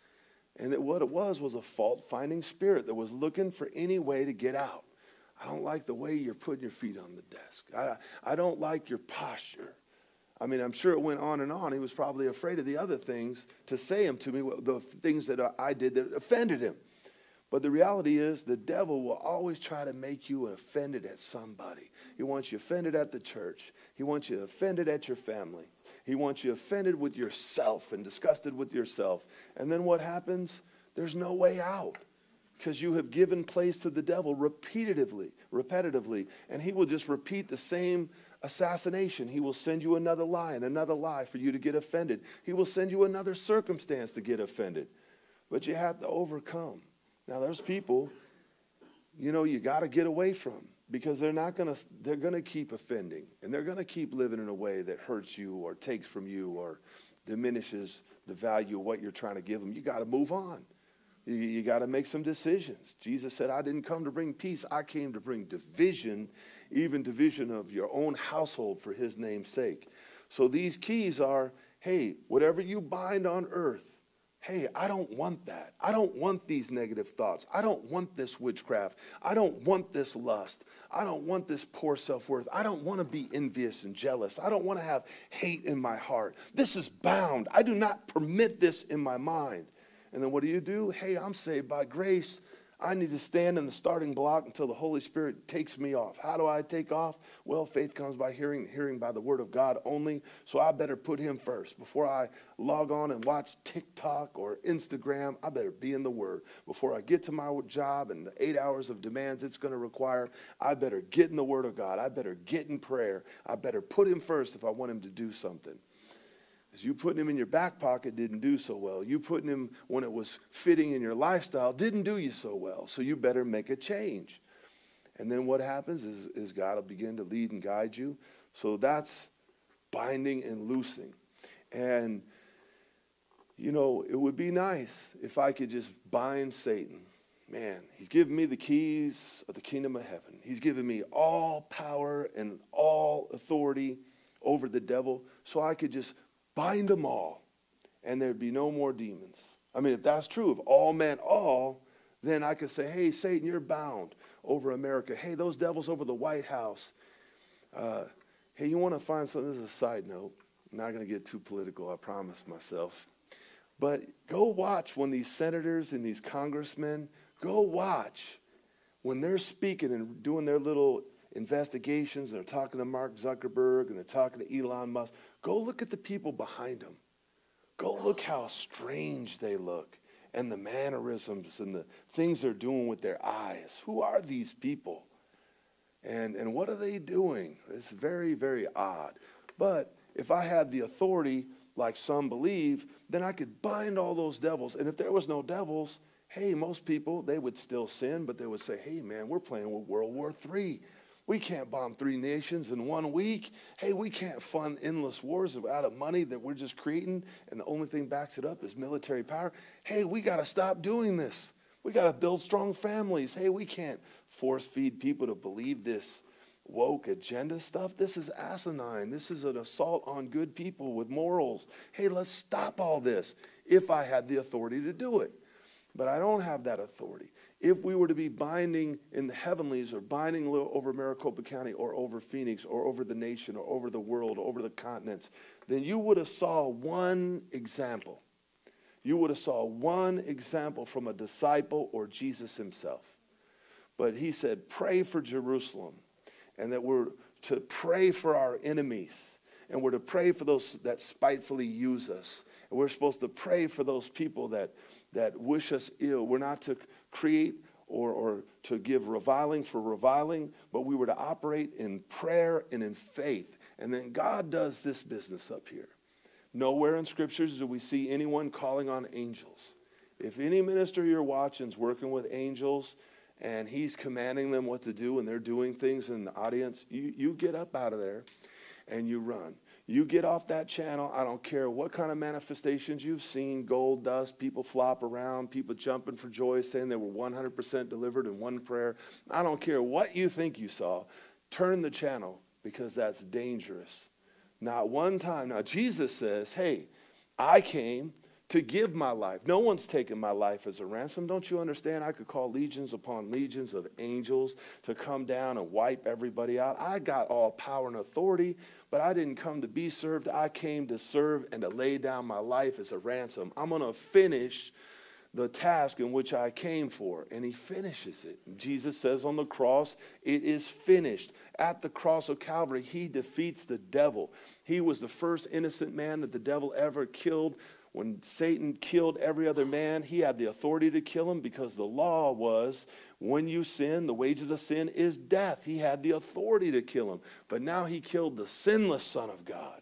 And that what it was was a fault finding spirit that was looking for any way to get out. I don't like the way you're putting your feet on the desk. I, I don't like your posture. I mean, I'm sure it went on and on. He was probably afraid of the other things to say them to me, the things that I did that offended him. But the reality is, the devil will always try to make you offended at somebody. He wants you offended at the church. He wants you offended at your family. He wants you offended with yourself and disgusted with yourself. And then what happens? There's no way out because you have given place to the devil repetitively, repetitively, and he will just repeat the same assassination. He will send you another lie and another lie for you to get offended. He will send you another circumstance to get offended. But you have to overcome. Now, there's people, you know, you got to get away from because they're not going to, they're going to keep offending and they're going to keep living in a way that hurts you or takes from you or diminishes the value of what you're trying to give them. You got to move on. You, you got to make some decisions. Jesus said, I didn't come to bring peace, I came to bring division, even division of your own household for his name's sake. So these keys are hey, whatever you bind on earth Hey, I don't want that. I don't want these negative thoughts. I don't want this witchcraft. I don't want this lust. I don't want this poor self worth. I don't want to be envious and jealous. I don't want to have hate in my heart. This is bound. I do not permit this in my mind. And then what do you do? Hey, I'm saved by grace. I need to stand in the starting block until the Holy Spirit takes me off. How do I take off? Well, faith comes by hearing, hearing by the Word of God only. So I better put Him first. Before I log on and watch TikTok or Instagram, I better be in the Word. Before I get to my job and the eight hours of demands it's going to require, I better get in the Word of God. I better get in prayer. I better put Him first if I want Him to do something. Because you putting him in your back pocket didn't do so well. You putting him when it was fitting in your lifestyle didn't do you so well. So you better make a change. And then what happens is, is God will begin to lead and guide you. So that's binding and loosing. And, you know, it would be nice if I could just bind Satan. Man, he's given me the keys of the kingdom of heaven. He's given me all power and all authority over the devil so I could just bind them all, and there'd be no more demons. I mean, if that's true, if all meant all, then I could say, hey, Satan, you're bound over America. Hey, those devils over the White House. Uh, hey, you want to find something? This is a side note. I'm not going to get too political, I promise myself. But go watch when these senators and these congressmen, go watch when they're speaking and doing their little investigations, and they're talking to Mark Zuckerberg and they're talking to Elon Musk. Go look at the people behind them. Go look how strange they look and the mannerisms and the things they're doing with their eyes. Who are these people? And, and what are they doing? It's very, very odd. But if I had the authority, like some believe, then I could bind all those devils. And if there was no devils, hey, most people, they would still sin, but they would say, hey, man, we're playing with World War III. We can't bomb three nations in one week. Hey, we can't fund endless wars out of money that we're just creating, and the only thing backs it up is military power. Hey, we got to stop doing this. We got to build strong families. Hey, we can't force feed people to believe this woke agenda stuff. This is asinine. This is an assault on good people with morals. Hey, let's stop all this if I had the authority to do it. But I don't have that authority if we were to be binding in the heavenlies or binding over Maricopa County or over Phoenix or over the nation or over the world or over the continents, then you would have saw one example. You would have saw one example from a disciple or Jesus himself. But he said, pray for Jerusalem and that we're to pray for our enemies and we're to pray for those that spitefully use us. And we're supposed to pray for those people that, that wish us ill. We're not to create or, or to give reviling for reviling, but we were to operate in prayer and in faith. And then God does this business up here. Nowhere in scriptures do we see anyone calling on angels. If any minister you're watching is working with angels and he's commanding them what to do and they're doing things in the audience, you, you get up out of there and you run. You get off that channel, I don't care what kind of manifestations you've seen gold dust, people flop around, people jumping for joy saying they were 100% delivered in one prayer. I don't care what you think you saw. Turn the channel because that's dangerous. Not one time. Now, Jesus says, Hey, I came to give my life. No one's taken my life as a ransom. Don't you understand? I could call legions upon legions of angels to come down and wipe everybody out. I got all power and authority, but I didn't come to be served. I came to serve and to lay down my life as a ransom. I'm going to finish the task in which I came for. And he finishes it. Jesus says on the cross, it is finished. At the cross of Calvary, he defeats the devil. He was the first innocent man that the devil ever killed when Satan killed every other man, he had the authority to kill him because the law was when you sin, the wages of sin is death. He had the authority to kill him. But now he killed the sinless Son of God.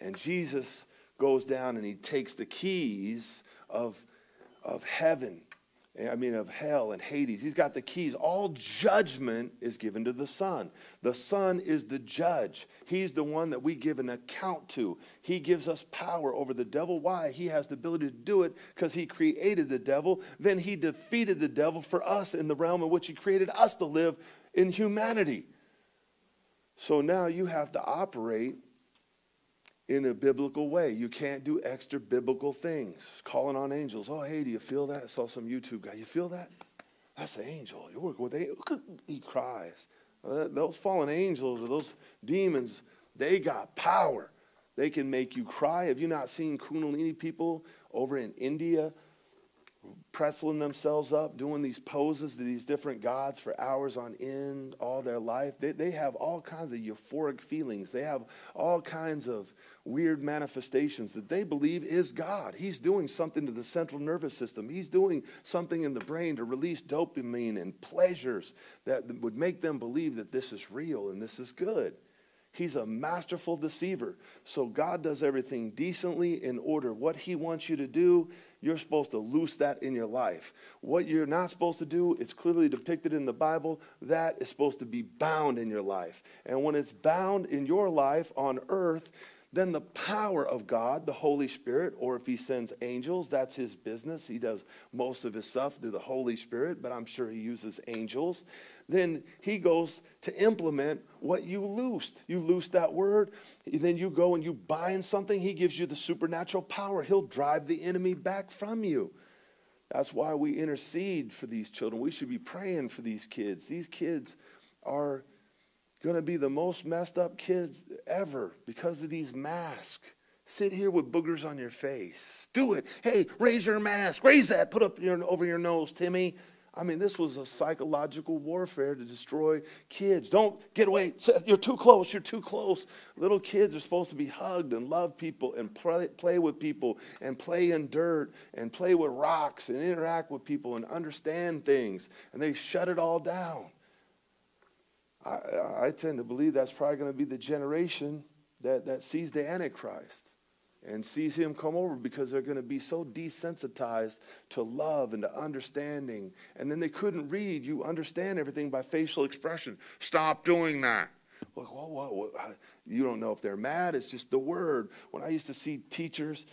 And Jesus goes down and he takes the keys of, of heaven I mean, of hell and Hades. He's got the keys. All judgment is given to the Son. The Son is the judge. He's the one that we give an account to. He gives us power over the devil. Why? He has the ability to do it because He created the devil. Then He defeated the devil for us in the realm in which He created us to live in humanity. So now you have to operate in a biblical way. You can't do extra biblical things. Calling on angels. Oh, hey, do you feel that? I saw some YouTube guy. You feel that? That's an angel. You work with angels. He cries. Uh, those fallen angels or those demons, they got power. They can make you cry. Have you not seen Kundalini people over in India pressing themselves up, doing these poses to these different gods for hours on end all their life. They, they have all kinds of euphoric feelings. They have all kinds of weird manifestations that they believe is God. He's doing something to the central nervous system, He's doing something in the brain to release dopamine and pleasures that would make them believe that this is real and this is good. He's a masterful deceiver. So God does everything decently in order. What He wants you to do, you're supposed to loose that in your life. What you're not supposed to do, it's clearly depicted in the Bible, that is supposed to be bound in your life. And when it's bound in your life on earth, then the power of God, the Holy Spirit, or if he sends angels, that's his business. He does most of his stuff through the Holy Spirit, but I'm sure he uses angels. Then he goes to implement what you loosed. You loosed that word, then you go and you bind something. He gives you the supernatural power. He'll drive the enemy back from you. That's why we intercede for these children. We should be praying for these kids. These kids are going to be the most messed up kids ever because of these masks. Sit here with boogers on your face. Do it. Hey, raise your mask. Raise that. Put up your, over your nose, Timmy. I mean, this was a psychological warfare to destroy kids. Don't get away. You're too close. You're too close. Little kids are supposed to be hugged and love people and play, play with people and play in dirt and play with rocks and interact with people and understand things. And they shut it all down. I, I tend to believe that's probably going to be the generation that, that sees the Antichrist and sees him come over because they're going to be so desensitized to love and to understanding. And then they couldn't read. You understand everything by facial expression. Stop doing that. Like, what, what, what? You don't know if they're mad. It's just the word. When I used to see teachers,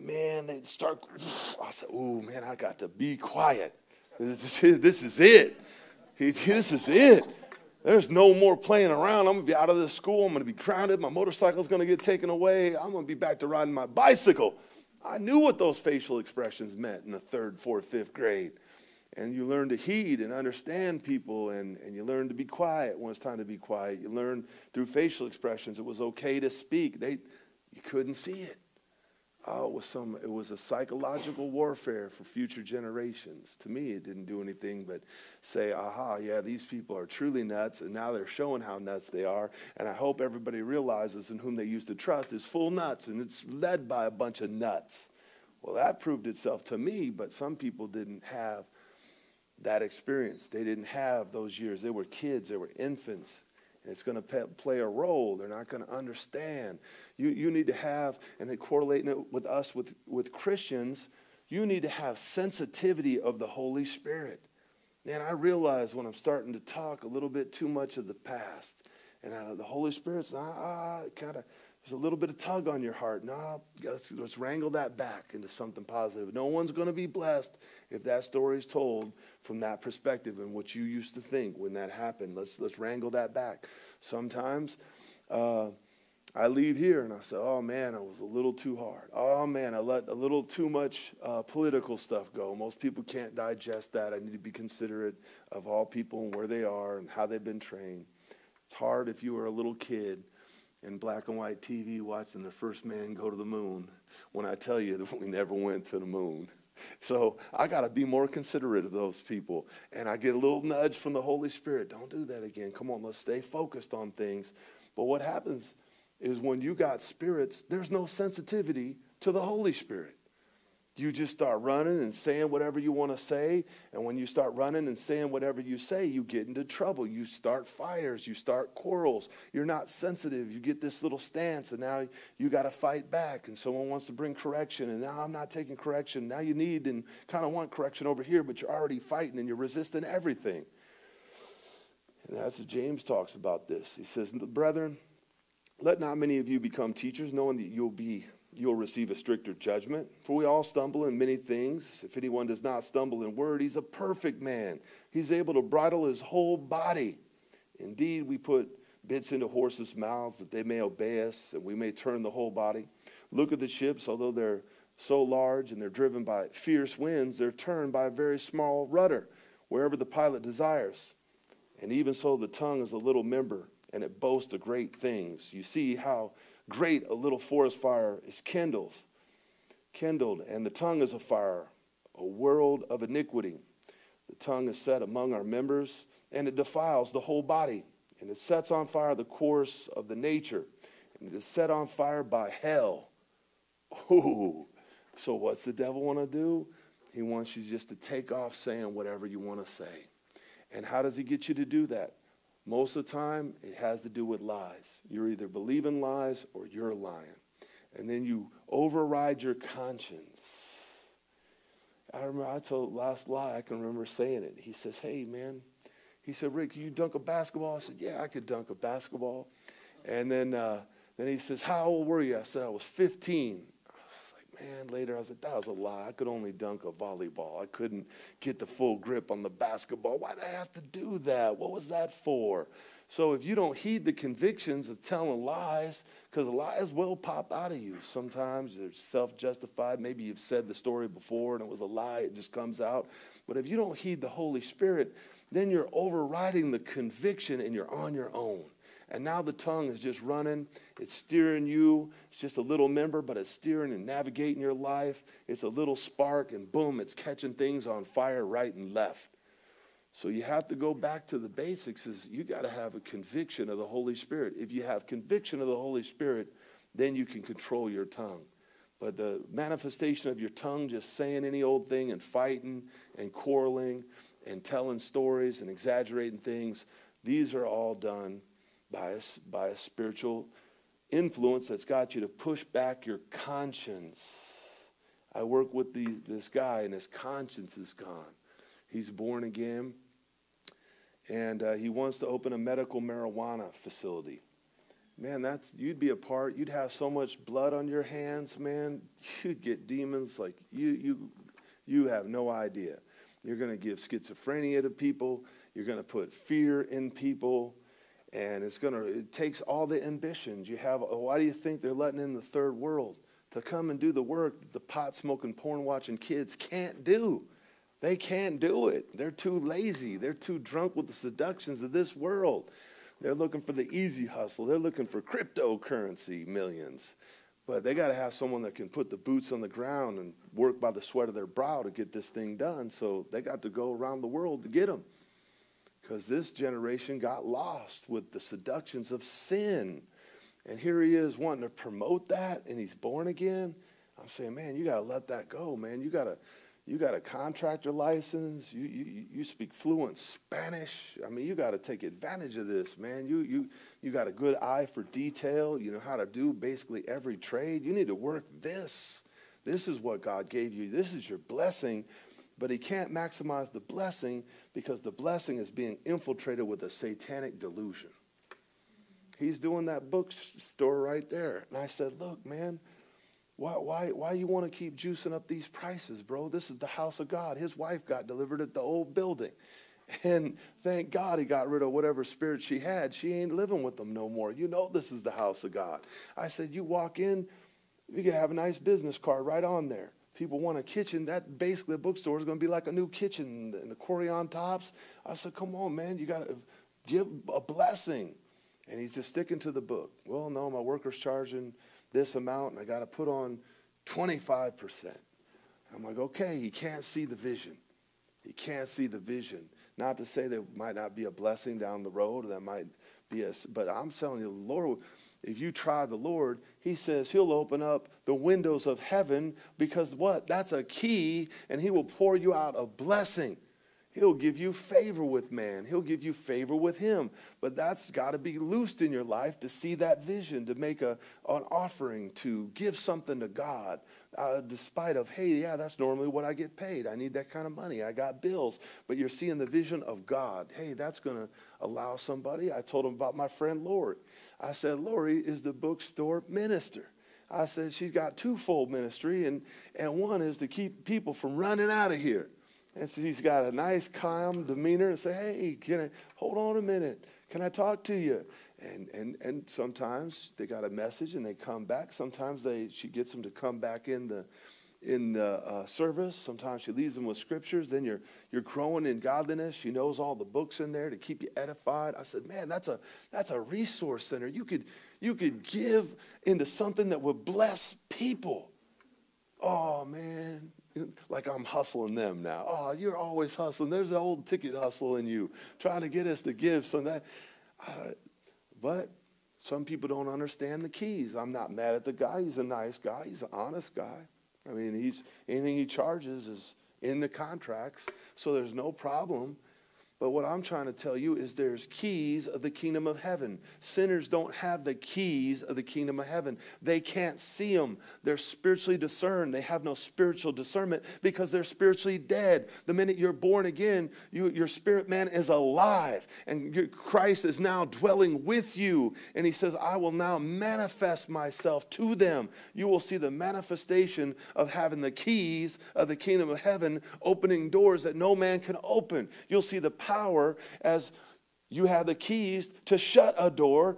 man, they'd start. I said, "Oh man, I got to be quiet. This is it. This is it." There's no more playing around. I'm to be out of this school. I'm going to be grounded. My motorcycle's going to get taken away. I'm going to be back to riding my bicycle. I knew what those facial expressions meant in the third, fourth, fifth grade. And you learn to heed and understand people, and, and you learn to be quiet when it's time to be quiet. You learn through facial expressions it was okay to speak. They, you couldn't see it. Oh, it was some. It was a psychological warfare for future generations. To me, it didn't do anything but say, "Aha, yeah, these people are truly nuts," and now they're showing how nuts they are. And I hope everybody realizes in whom they used to trust is full nuts, and it's led by a bunch of nuts. Well, that proved itself to me, but some people didn't have that experience. They didn't have those years. They were kids. They were infants. It's going to play a role. They're not going to understand. You, you need to have, and then correlating it with us, with, with Christians, you need to have sensitivity of the Holy Spirit. Man, I realize when I'm starting to talk a little bit too much of the past, and uh, the Holy Spirit's ah, ah kind of there's a little bit of tug on your heart. No, let's, let's wrangle that back into something positive. No one's going to be blessed if that story is told from that perspective and what you used to think when that happened. Let's let's wrangle that back. Sometimes. Uh, I leave here and I say, oh man, I was a little too hard. Oh man, I let a little too much uh, political stuff go. Most people can't digest that. I need to be considerate of all people and where they are and how they've been trained. It's hard if you were a little kid in black and white TV watching the first man go to the moon when I tell you that we never went to the moon. So I got to be more considerate of those people. And I get a little nudge from the Holy Spirit. Don't do that again. Come on, let's stay focused on things. But what happens is when you got spirits, there's no sensitivity to the Holy Spirit. You just start running and saying whatever you want to say. And when you start running and saying whatever you say, you get into trouble. You start fires. You start quarrels. You're not sensitive. You get this little stance, and now you got to fight back. And someone wants to bring correction, and now I'm not taking correction. Now you need and kind of want correction over here, but you're already fighting and you're resisting everything. And that's what James talks about this. He says, Brethren, let not many of you become teachers, knowing that you'll be you'll receive a stricter judgment. For we all stumble in many things. If anyone does not stumble in word, he's a perfect man. He's able to bridle his whole body. Indeed, we put bits into horses' mouths that they may obey us and we may turn the whole body. Look at the ships, although they're so large and they're driven by fierce winds, they're turned by a very small rudder wherever the pilot desires. And even so, the tongue is a little member and it boasts of great things. You see how great a little forest fire is kindled, kindled, and the tongue is a fire, a world of iniquity. The tongue is set among our members, and it defiles the whole body, and it sets on fire the course of the nature, and it is set on fire by hell. Ooh. So what's the devil want to do? He wants you just to take off saying whatever you want to say. And how does he get you to do that? Most of the time, it has to do with lies. You're either believing lies or you're lying. And then you override your conscience. I remember I told last lie, I can remember saying it. He says, Hey, man, he said, Rick, can you dunk a basketball? I said, Yeah, I could dunk a basketball. And then, uh, then he says, How old were you? I said, I was 15 man, later I was like, that was a lie. I could only dunk a volleyball. I couldn't get the full grip on the basketball. Why did I have to do that? What was that for? So if you don't heed the convictions of telling lies, because lies will pop out of you. Sometimes they're self justified. Maybe you've said the story before and it was a lie, it just comes out. But if you don't heed the Holy Spirit, then you're overriding the conviction and you're on your own. And now the tongue is just running. It's steering you. It's just a little member, but it's steering and navigating your life. It's a little spark, and boom, it's catching things on fire right and left. So you have to go back to the basics is you got to have a conviction of the Holy Spirit. If you have conviction of the Holy Spirit, then you can control your tongue. But the manifestation of your tongue just saying any old thing and fighting and quarreling and telling stories and exaggerating things, these are all done by a, by a spiritual influence that's got you to push back your conscience. I work with the, this guy, and his conscience is gone. He's born again, and uh, he wants to open a medical marijuana facility. Man, that's you'd be a part. You'd have so much blood on your hands, man. You'd get demons like you you you have no idea. You're going to give schizophrenia to people. You're going to put fear in people and it's going to it takes all the ambitions you have. Oh, why do you think they're letting in the third world? To come and do the work that the pot smoking porn watching kids can't do. They can't do it. They're too lazy. They're too drunk with the seductions of this world. They're looking for the easy hustle. They're looking for cryptocurrency millions. But they got to have someone that can put the boots on the ground and work by the sweat of their brow to get this thing done. So they got to go around the world to get them because this generation got lost with the seductions of sin. And here he is wanting to promote that, and he's born again. I'm saying, man, you got to let that go, man. You got to. You got a contractor license. You, you, you speak fluent Spanish. I mean, you got to take advantage of this, man. You, you, you got a good eye for detail. You know how to do basically every trade. You need to work this. This is what God gave you. This is your blessing but he can't maximize the blessing because the blessing is being infiltrated with a satanic delusion. He's doing that bookstore right there. And I said, Look, man, why, why, why you want to keep juicing up these prices, bro? This is the house of God. His wife got delivered at the old building. And thank God he got rid of whatever spirit she had. She ain't living with them no more. You know this is the house of God. I said, You walk in, you can have a nice business card right on there people want a kitchen, that basically a bookstore is going to be like a new kitchen and the Corian tops. I said, come on, man, you got to give a blessing. And he's just sticking to the book. Well, no, my worker's charging this amount, and I got to put on 25%. I'm like, okay, he can't see the vision. He can't see the vision. Not to say there might not be a blessing down the road, that might be a, but I'm telling you, the Lord if you try the Lord, he says he'll open up the windows of heaven because what? That's a key, and he will pour you out a blessing. He'll give you favor with man. He'll give you favor with him. But that's got to be loosed in your life to see that vision, to make a, an offering, to give something to God, uh, despite of, hey, yeah, that's normally what I get paid. I need that kind of money. I got bills. But you're seeing the vision of God. Hey, that's going to allow somebody. I told him about my friend Lori. I said, Lori is the bookstore minister. I said, she's got twofold ministry, and, and one is to keep people from running out of here. And so he's got a nice, calm demeanor and say, hey, can I hold on a minute? Can I talk to you? And, and, and sometimes they got a message and they come back. Sometimes they, she gets them to come back in the, in the uh, service. Sometimes she leaves them with scriptures. Then you're, you're growing in godliness. She knows all the books in there to keep you edified. I said, man, that's a, that's a resource center. You could, you could give into something that would bless people. Oh, man. Like I'm hustling them now. Oh, you're always hustling. There's an old ticket hustle in you, trying to get us to give some that. Uh, but some people don't understand the keys. I'm not mad at the guy. He's a nice guy. He's an honest guy. I mean, he's anything he charges is in the contracts, so there's no problem. But what I'm trying to tell you is there's keys of the kingdom of heaven. Sinners don't have the keys of the kingdom of heaven. They can't see them. They're spiritually discerned. They have no spiritual discernment because they're spiritually dead. The minute you're born again, you, your spirit man is alive and Christ is now dwelling with you. And he says, I will now manifest myself to them. You will see the manifestation of having the keys of the kingdom of heaven, opening doors that no man can open. You'll see the power as you have the keys to shut a door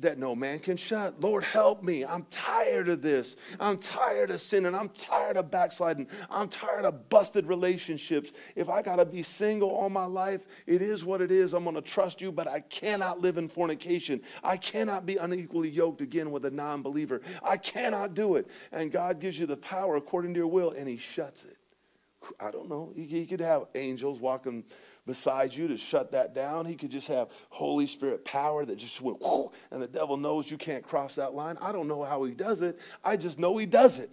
that no man can shut. Lord, help me. I'm tired of this. I'm tired of sinning. I'm tired of backsliding. I'm tired of busted relationships. If I got to be single all my life, it is what it is. I'm going to trust you, but I cannot live in fornication. I cannot be unequally yoked again with a non believer. I cannot do it. And God gives you the power according to your will, and He shuts it. I don't know. He, he could have angels walking beside you to shut that down. He could just have Holy Spirit power that just went, whoo, and the devil knows you can't cross that line. I don't know how he does it. I just know he does it.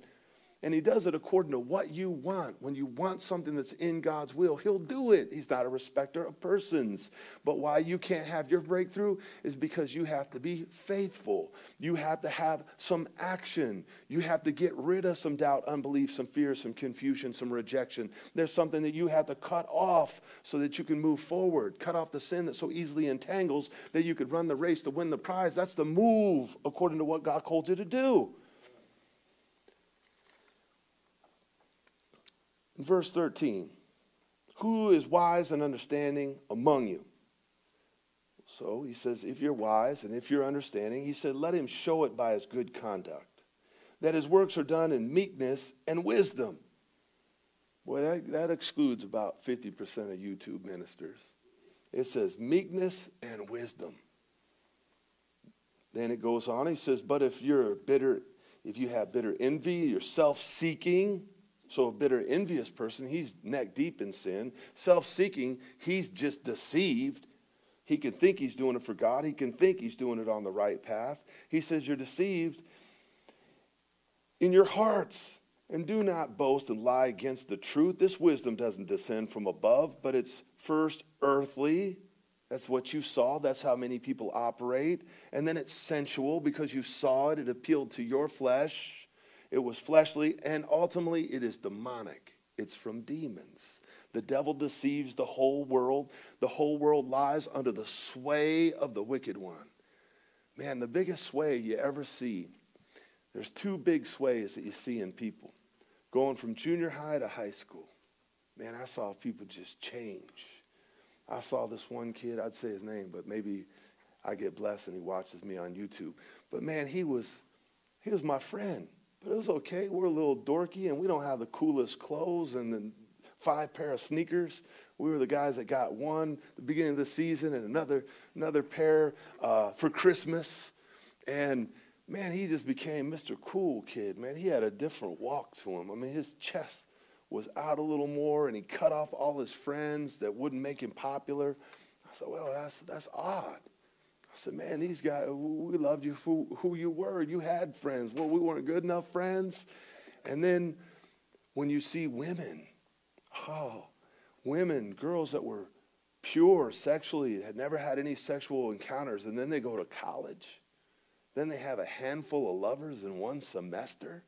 And he does it according to what you want. When you want something that's in God's will, he'll do it. He's not a respecter of persons. But why you can't have your breakthrough is because you have to be faithful. You have to have some action. You have to get rid of some doubt, unbelief, some fear, some confusion, some rejection. There's something that you have to cut off so that you can move forward. Cut off the sin that so easily entangles that you could run the race to win the prize. That's the move according to what God called you to do. Verse 13 Who is wise and understanding among you? So he says, if you're wise and if you're understanding, he said, let him show it by his good conduct, that his works are done in meekness and wisdom. Boy, that, that excludes about 50% of YouTube ministers. It says meekness and wisdom. Then it goes on, he says, but if you're bitter, if you have bitter envy, you're self seeking, so, a bitter, envious person, he's neck deep in sin. Self seeking, he's just deceived. He can think he's doing it for God, he can think he's doing it on the right path. He says, You're deceived in your hearts. And do not boast and lie against the truth. This wisdom doesn't descend from above, but it's first earthly. That's what you saw. That's how many people operate. And then it's sensual because you saw it. It appealed to your flesh it was fleshly, and ultimately it is demonic. It's from demons. The devil deceives the whole world. The whole world lies under the sway of the wicked one. Man, the biggest sway you ever see, there's two big sways that you see in people going from junior high to high school. Man, I saw people just change. I saw this one kid, I'd say his name, but maybe I get blessed and he watches me on YouTube. But man, he was he was my friend. But it was okay. We're a little dorky and we don't have the coolest clothes and the five pair of sneakers. We were the guys that got one the beginning of the season and another another pair uh, for Christmas. And man, he just became Mr. Cool Kid. Man, he had a different walk to him. I mean, his chest was out a little more, and he cut off all his friends that wouldn't make him popular. I said, well, that's that's odd. I said, man, these guys, we loved you for who you were. You had friends. Well, we weren't good enough friends. And then when you see women, oh, women, girls that were pure sexually, had never had any sexual encounters, and then they go to college. Then they have a handful of lovers in one semester.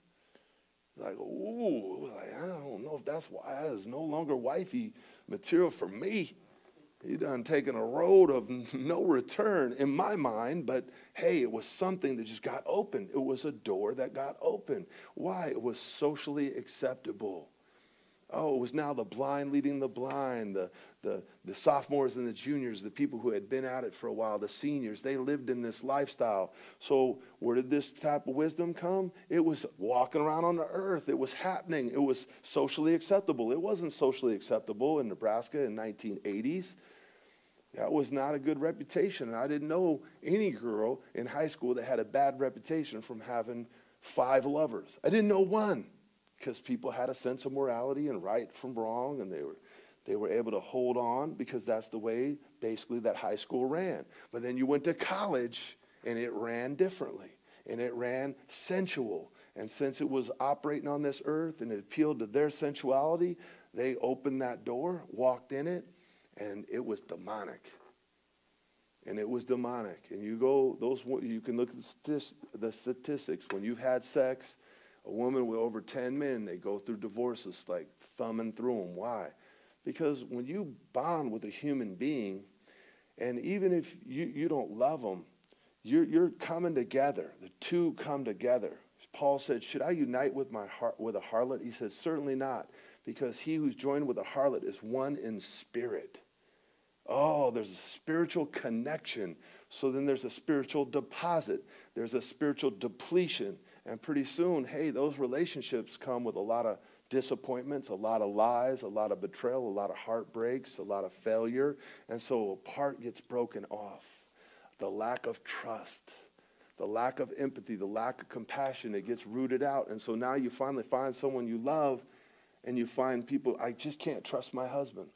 Like, ooh, like, I don't know if that's why that is no longer wifey material for me. He done taken a road of no return in my mind, but hey, it was something that just got open. It was a door that got open. Why? It was socially acceptable. Oh, it was now the blind leading the blind, the, the, the sophomores and the juniors, the people who had been at it for a while, the seniors. They lived in this lifestyle. So, where did this type of wisdom come? It was walking around on the earth. It was happening. It was socially acceptable. It wasn't socially acceptable in Nebraska in 1980s. That was not a good reputation. And I didn't know any girl in high school that had a bad reputation from having five lovers. I didn't know one because people had a sense of morality and right from wrong, and they were, they were able to hold on because that's the way basically that high school ran. But then you went to college, and it ran differently, and it ran sensual. And since it was operating on this earth and it appealed to their sensuality, they opened that door, walked in it, and it was demonic. And it was demonic. And you go, those you can look at the statistics. When you've had sex, a woman with over 10 men, they go through divorces like thumbing through them. Why? Because when you bond with a human being, and even if you, you don't love them, you're, you're coming together. The two come together. Paul said, Should I unite with, my heart, with a harlot? He said, Certainly not, because he who's joined with a harlot is one in spirit. Oh, there's a spiritual connection. So then there's a spiritual deposit, there's a spiritual depletion. And pretty soon, hey, those relationships come with a lot of disappointments, a lot of lies, a lot of betrayal, a lot of heartbreaks, a lot of failure. And so a part gets broken off. The lack of trust, the lack of empathy, the lack of compassion, it gets rooted out. And so now you finally find someone you love and you find people, I just can't trust my husband.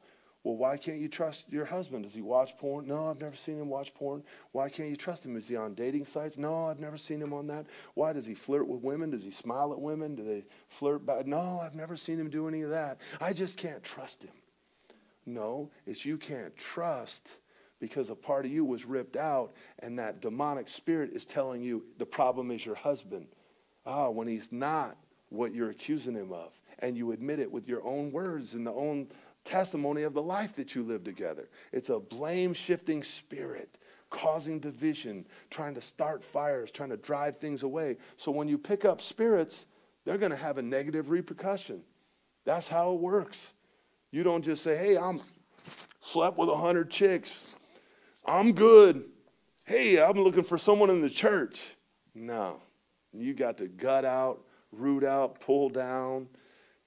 Well, why can't you trust your husband? Does he watch porn? No, I've never seen him watch porn. Why can't you trust him? Is he on dating sites? No, I've never seen him on that. Why? Does he flirt with women? Does he smile at women? Do they flirt? No, I've never seen him do any of that. I just can't trust him. No, it's you can't trust because a part of you was ripped out, and that demonic spirit is telling you the problem is your husband. Ah, when he's not what you're accusing him of, and you admit it with your own words and the own testimony of the life that you live together. It's a blame shifting spirit causing division, trying to start fires, trying to drive things away. So when you pick up spirits, they're going to have a negative repercussion. That's how it works. You don't just say, hey, I'm slept with a hundred chicks. I'm good. Hey, I'm looking for someone in the church. No. You got to gut out, root out, pull down,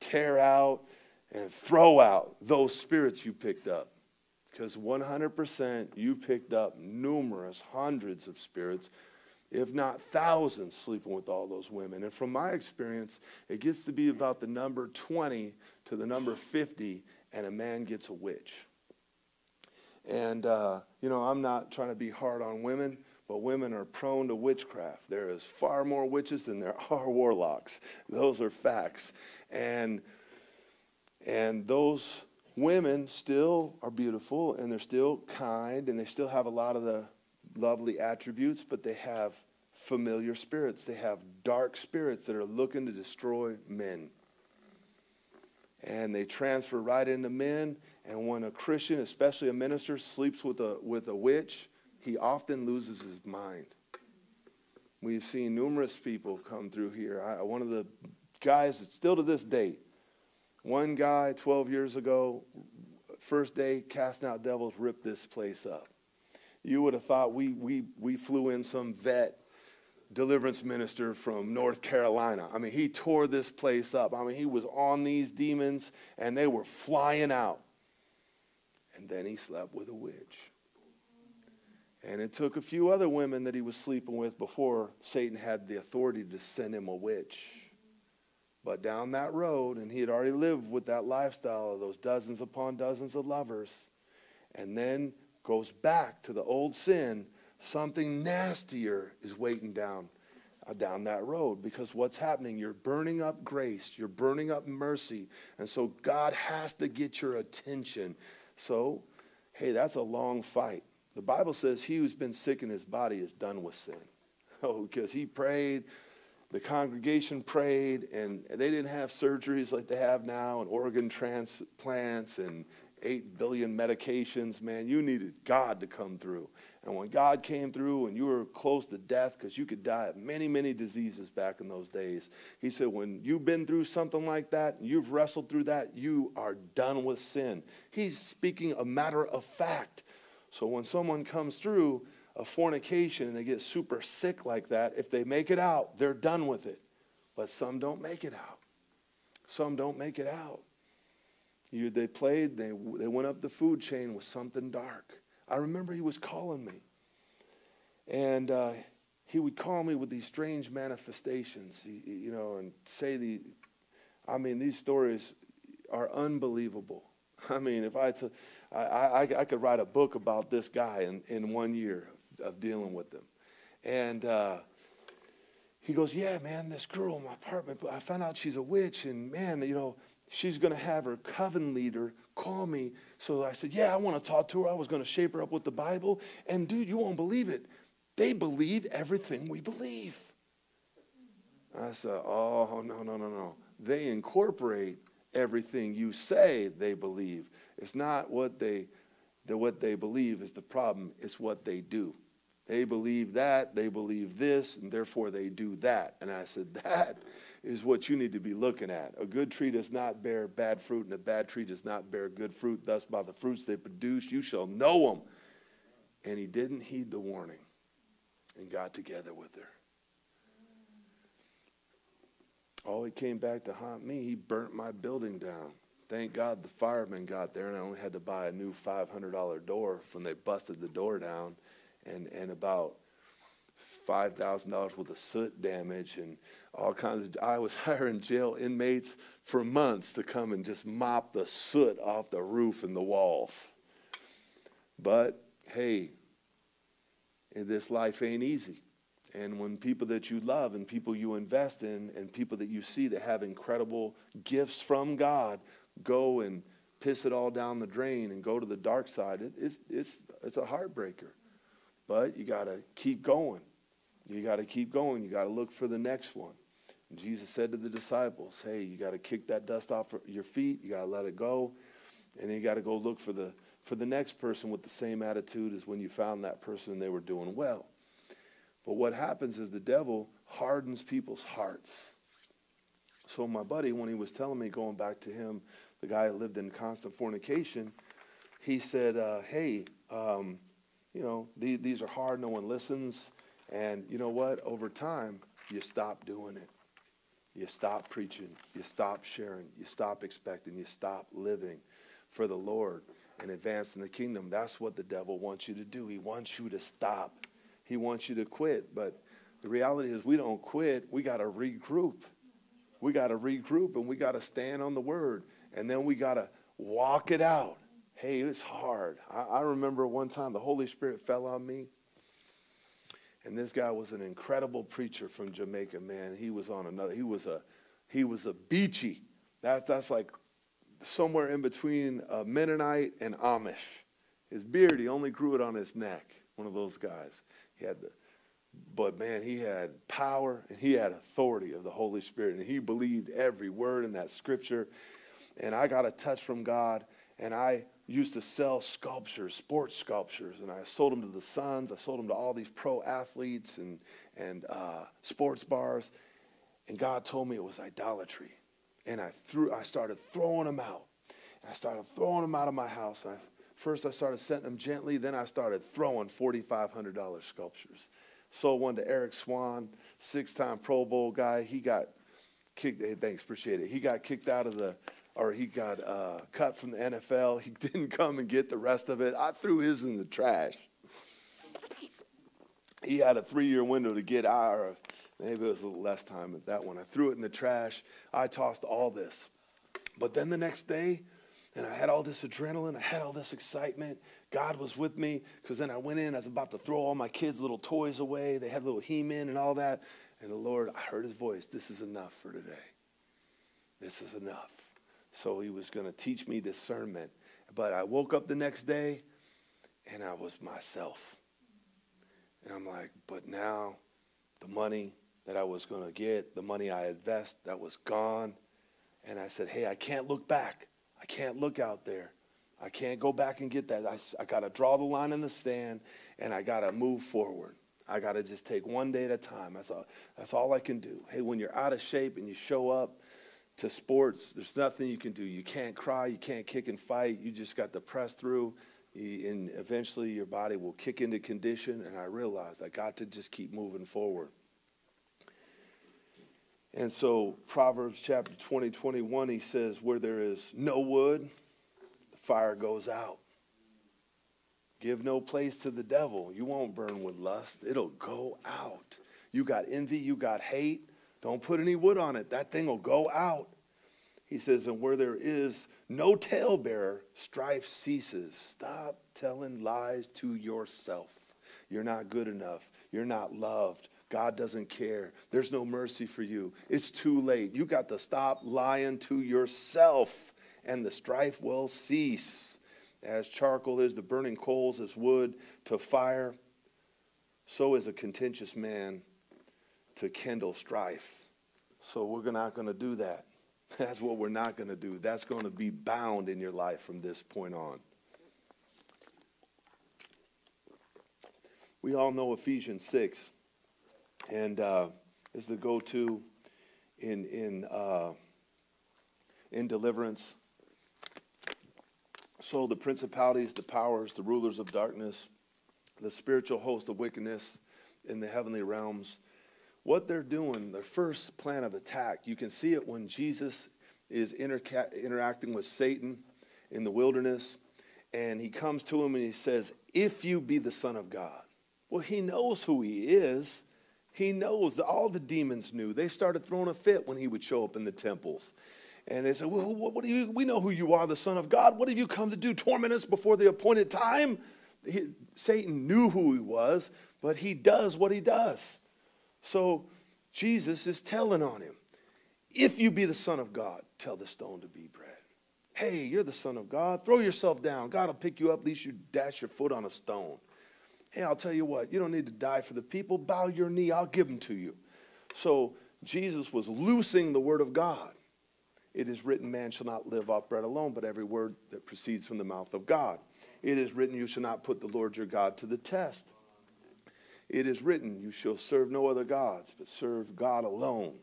tear out, and throw out those spirits you picked up. Because 100% you picked up numerous, hundreds of spirits, if not thousands, sleeping with all those women. And from my experience, it gets to be about the number 20 to the number 50, and a man gets a witch. And, uh, you know, I'm not trying to be hard on women, but women are prone to witchcraft. There is far more witches than there are warlocks. Those are facts. And and those women still are beautiful and they're still kind and they still have a lot of the lovely attributes, but they have familiar spirits. They have dark spirits that are looking to destroy men. And they transfer right into men. And when a Christian, especially a minister, sleeps with a, with a witch, he often loses his mind. We've seen numerous people come through here. I, one of the guys that still to this date one guy 12 years ago, first day casting out devils, ripped this place up. You would have thought we, we, we flew in some vet deliverance minister from North Carolina. I mean, he tore this place up. I mean, he was on these demons and they were flying out. And then he slept with a witch. And it took a few other women that he was sleeping with before Satan had the authority to send him a witch. But down that road, and he had already lived with that lifestyle of those dozens upon dozens of lovers, and then goes back to the old sin, something nastier is waiting down uh, down that road because what's happening you're burning up grace you're burning up mercy and so god has to get your attention. So hey that's a long fight. The bible says he who's been sick in his body is done with sin. Oh because he prayed the congregation prayed, and they didn't have surgeries like they have now, and organ transplants, and 8 billion medications, man, you needed God to come through. And when God came through and you were close to death, because you could die of many, many diseases back in those days, He said, when you've been through something like that and you've wrestled through that, you are done with sin. He's speaking a matter of fact. So when someone comes through a fornication and they get super sick like that, if they make it out, they're done with it. But some don't make it out. Some don't make it out. You, they played, they, they went up the food chain with something dark. I remember he was calling me. And uh, he would call me with these strange manifestations, you know, and say the, I mean, these stories are unbelievable. I mean, if I, t- I, I, I could write a book about this guy in, in one year of, dealing with them. And uh, he goes, Yeah, man, this girl in my apartment, I found out she's a witch, and man, you know, she's going to have her coven leader call me. So I said, Yeah, I want to talk to her. I was going to shape her up with the Bible. And dude, you won't believe it. They believe everything we believe. I said, Oh, no, no, no, no. They incorporate everything you say they believe. It's not what they, the, what they believe is the problem, it's what they do. They believe that, they believe this, and therefore they do that. And I said, That is what you need to be looking at. A good tree does not bear bad fruit, and a bad tree does not bear good fruit. Thus, by the fruits they produce, you shall know them. And he didn't heed the warning and got together with her. Oh, he came back to haunt me. He burnt my building down. Thank God the firemen got there, and I only had to buy a new $500 door when they busted the door down and, and about $5,000 worth of soot damage and all kinds of. I was hiring jail inmates for months to come and just mop the soot off the roof and the walls. But hey, eh, this life ain't easy. And when people that you love and people you invest in and people that you see that have incredible gifts from God go and piss it all down the drain and go to the dark side, it, it's, it's, it's a heartbreaker. But you got to keep going. You got to keep going. You got to look for the next one. And Jesus said to the disciples, hey, you got to kick that dust off your feet. You got to let it go. And then you got to go look for the, for the next person with the same attitude as when you found that person and they were doing well. But what happens is the devil hardens people's hearts. So my buddy, when he was telling me, going back to him, the guy that lived in constant fornication, he said, uh, hey, um, you know, the, these are hard, no one listens. And you know what? Over time, you stop doing it. You stop preaching. You stop sharing. You stop expecting. You stop living for the Lord and advancing the kingdom. That's what the devil wants you to do. He wants you to stop. He wants you to quit. But the reality is, we don't quit. We got to regroup. We got to regroup and we got to stand on the word. And then we got to walk it out hey, it's hard. I, I remember one time the Holy Spirit fell on me. And this guy was an incredible preacher from Jamaica, man. He was on another, he was a he was a beachy. That, that's like somewhere in between a Mennonite and Amish. His beard, he only grew it on his neck. One of those guys. He had the, but man, he had power and he had authority of the Holy Spirit, and he believed every word in that scripture. And I got a touch from God, and I used to sell sculptures, sports sculptures, and I sold them to the Suns. I sold them to all these pro athletes and, and uh, sports bars. And God told me it was idolatry. And I, threw, I started throwing them out. And I started throwing them out of my house. I, first, I started setting them gently. Then I started throwing $4,500 sculptures. Sold one to Eric Swann, six time Pro Bowl guy. He got kicked. Hey, thanks, appreciate it. He got kicked out of the or he got uh, cut from the NFL. He didn't come and get the rest of it. I threw his in the trash. He had a three year window to get out, maybe it was a little less time at that one. I threw it in the trash. I tossed all this. But then the next day, and I had all this adrenaline, I had all this excitement. God was with me because then I went in, I was about to throw all my kids' little toys away. They had little He Man and all that. And the Lord, I heard his voice. This is enough for today. This is enough. So he was going to teach me discernment. But I woke up the next day and I was myself. And I'm like, but now the money that I was going to get, the money I invest, that was gone. And I said, hey, I can't look back. I can't look out there. I can't go back and get that. I, I got to draw the line in the sand and I got to move forward. I got to just take one day at a time. That's all, that's all I can do. Hey, when you're out of shape and you show up to sports, there's nothing you can do. You can't cry, you can't kick and fight. You just got to press through, and eventually your body will kick into condition. And I realized I got to just keep moving forward. And so, Proverbs chapter 20, 21, he says, Where there is no wood, the fire goes out. Give no place to the devil. You won't burn with lust, it'll go out. You got envy, you got hate. Don't put any wood on it. That thing will go out. He says, and where there is no talebearer, strife ceases. Stop telling lies to yourself. You're not good enough. You're not loved. God doesn't care. There's no mercy for you. It's too late. You got to stop lying to yourself, and the strife will cease. As charcoal is to burning coals, as wood to fire, so is a contentious man to kindle strife. So we're not going to do that. That's what we're not going to do. That's going to be bound in your life from this point on. We all know Ephesians 6, and uh, is the go to in, in, uh, in deliverance. So the principalities, the powers, the rulers of darkness, the spiritual host of wickedness in the heavenly realms, what they're doing, their first plan of attack, you can see it when Jesus is interacting with Satan in the wilderness, and he comes to him and he says, If you be the Son of God. Well, he knows who he is. He knows that all the demons knew. They started throwing a fit when he would show up in the temples. And they said, Well, what do you, we know who you are, the Son of God. What have you come to do? Torment us before the appointed time? He, Satan knew who he was, but he does what he does. So Jesus is telling on him, If you be the Son of God, tell the stone to be bread. Hey, you're the Son of God. Throw yourself down. God will pick you up, at least you dash your foot on a stone. Hey, I'll tell you what, you don't need to die for the people. Bow your knee, I'll give them to you. So Jesus was loosing the word of God. It is written, Man shall not live off bread alone, but every word that proceeds from the mouth of God. It is written, You shall not put the Lord your God to the test. It is written, You shall serve no other gods, but serve God alone.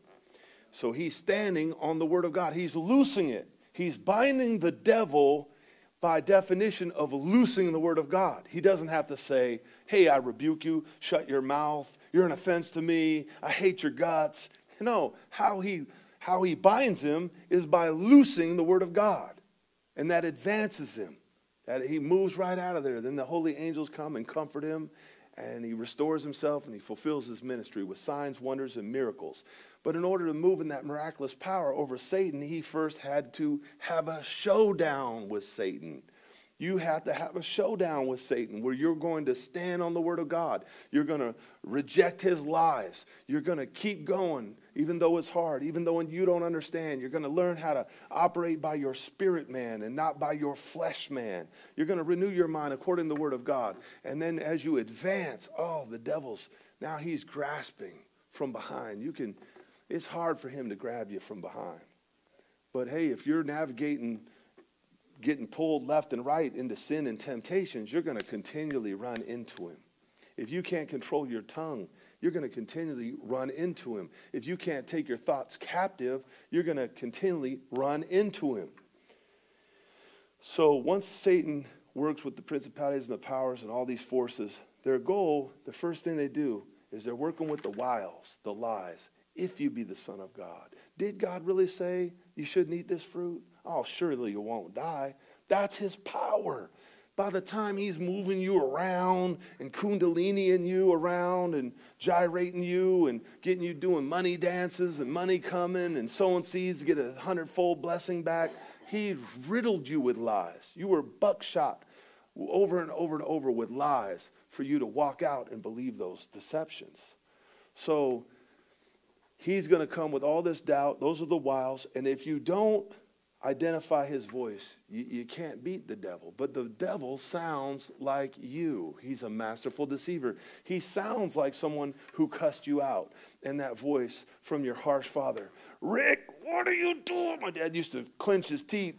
So he's standing on the word of God. He's loosing it. He's binding the devil by definition of loosing the word of God. He doesn't have to say, Hey, I rebuke you, shut your mouth, you're an offense to me, I hate your guts. No, how he how he binds him is by loosing the word of God. And that advances him. That he moves right out of there. Then the holy angels come and comfort him, and he restores himself and he fulfills his ministry with signs, wonders, and miracles. But in order to move in that miraculous power over Satan, he first had to have a showdown with Satan. You have to have a showdown with Satan where you're going to stand on the Word of God. You're going to reject his lies. You're going to keep going, even though it's hard, even though you don't understand. You're going to learn how to operate by your spirit man and not by your flesh man. You're going to renew your mind according to the Word of God. And then as you advance, oh, the devil's now he's grasping from behind. You can, it's hard for him to grab you from behind. But hey, if you're navigating getting pulled left and right into sin and temptations, you're going to continually run into him. If you can't control your tongue, you're going to continually run into him. If you can't take your thoughts captive, you're going to continually run into him. So once Satan works with the principalities and the powers and all these forces, their goal, the first thing they do is they're working with the wiles, the lies. If you be the Son of God. Did God really say you shouldn't eat this fruit? Oh, surely you won't die. That's his power. By the time he's moving you around and kundaliniing you around and gyrating you and getting you doing money dances and money coming and sowing seeds to get a hundredfold blessing back, he riddled you with lies. You were buckshot over and over and over with lies for you to walk out and believe those deceptions. So he's going to come with all this doubt. Those are the wiles. And if you don't identify his voice, you, you, can't beat the devil. But the devil sounds like you. He's a masterful deceiver. He sounds like someone who cussed you out. And that voice from your harsh father Rick, what are you doing? My dad used to clench his teeth.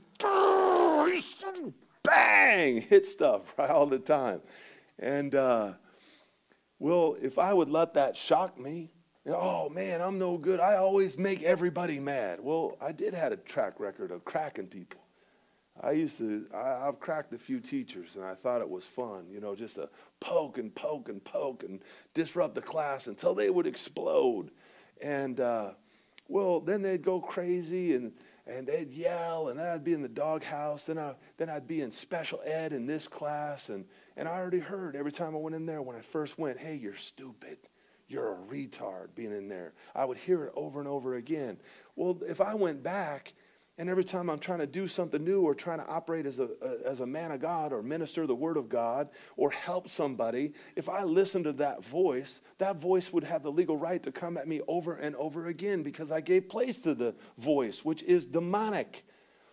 Bang, hit stuff right all the time. And, uh, well, if I would let that shock me, oh man, I'm no good. I always make everybody mad. Well, I did have a track record of cracking people. I used to, I, have cracked a few teachers and I thought it was fun, you know, just to poke and poke and poke and disrupt the class until they would explode. And, uh, well, then they'd go crazy and, and they'd yell and then I'd be in the doghouse. Then, I, then I'd be in special ed in this class. And, and I already heard every time I went in there when I first went, hey, you're stupid. You're a retard being in there. I would hear it over and over again. Well, if I went back and every time I'm trying to do something new or trying to operate as a, as a man of God or minister the word of God or help somebody, if I listened to that voice, that voice would have the legal right to come at me over and over again because I gave place to the voice, which is demonic.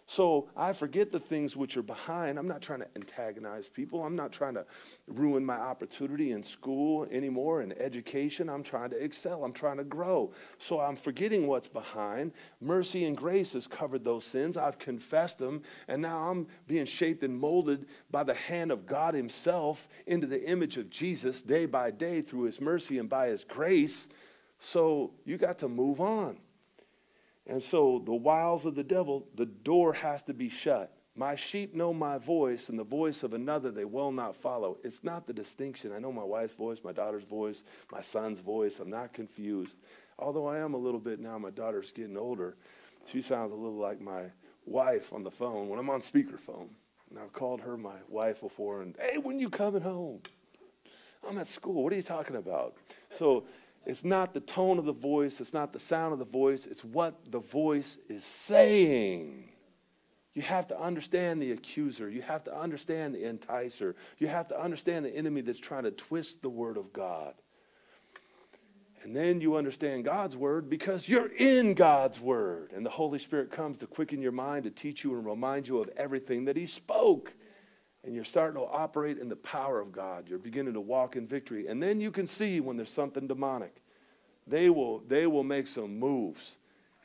So I forget the things which are behind. I'm not trying to antagonize people. I'm not trying to ruin my opportunity in school anymore, in education. I'm trying to excel. I'm trying to grow. So I'm forgetting what's behind. Mercy and grace has covered those sins. I've confessed them. And now I'm being shaped and molded by the hand of God Himself into the image of Jesus day by day through His mercy and by His grace. So you got to move on. And so, the wiles of the devil, the door has to be shut. My sheep know my voice, and the voice of another they will not follow. It's not the distinction. I know my wife's voice, my daughter's voice, my son's voice. I'm not confused. Although I am a little bit now, my daughter's getting older. She sounds a little like my wife on the phone when I'm on speakerphone. And I've called her my wife before, and hey, when you coming home? I'm at school. What are you talking about? So it's not the tone of the voice, it's not the sound of the voice, it's what the voice is saying. You have to understand the accuser. You have to understand the enticer. You have to understand the enemy that's trying to twist the word of God. And then you understand God's word because you're in God's word. And the Holy Spirit comes to quicken your mind, to teach you and remind you of everything that He spoke and you're starting to operate in the power of God. You're beginning to walk in victory. And then you can see when there's something demonic. They will, they will make some moves.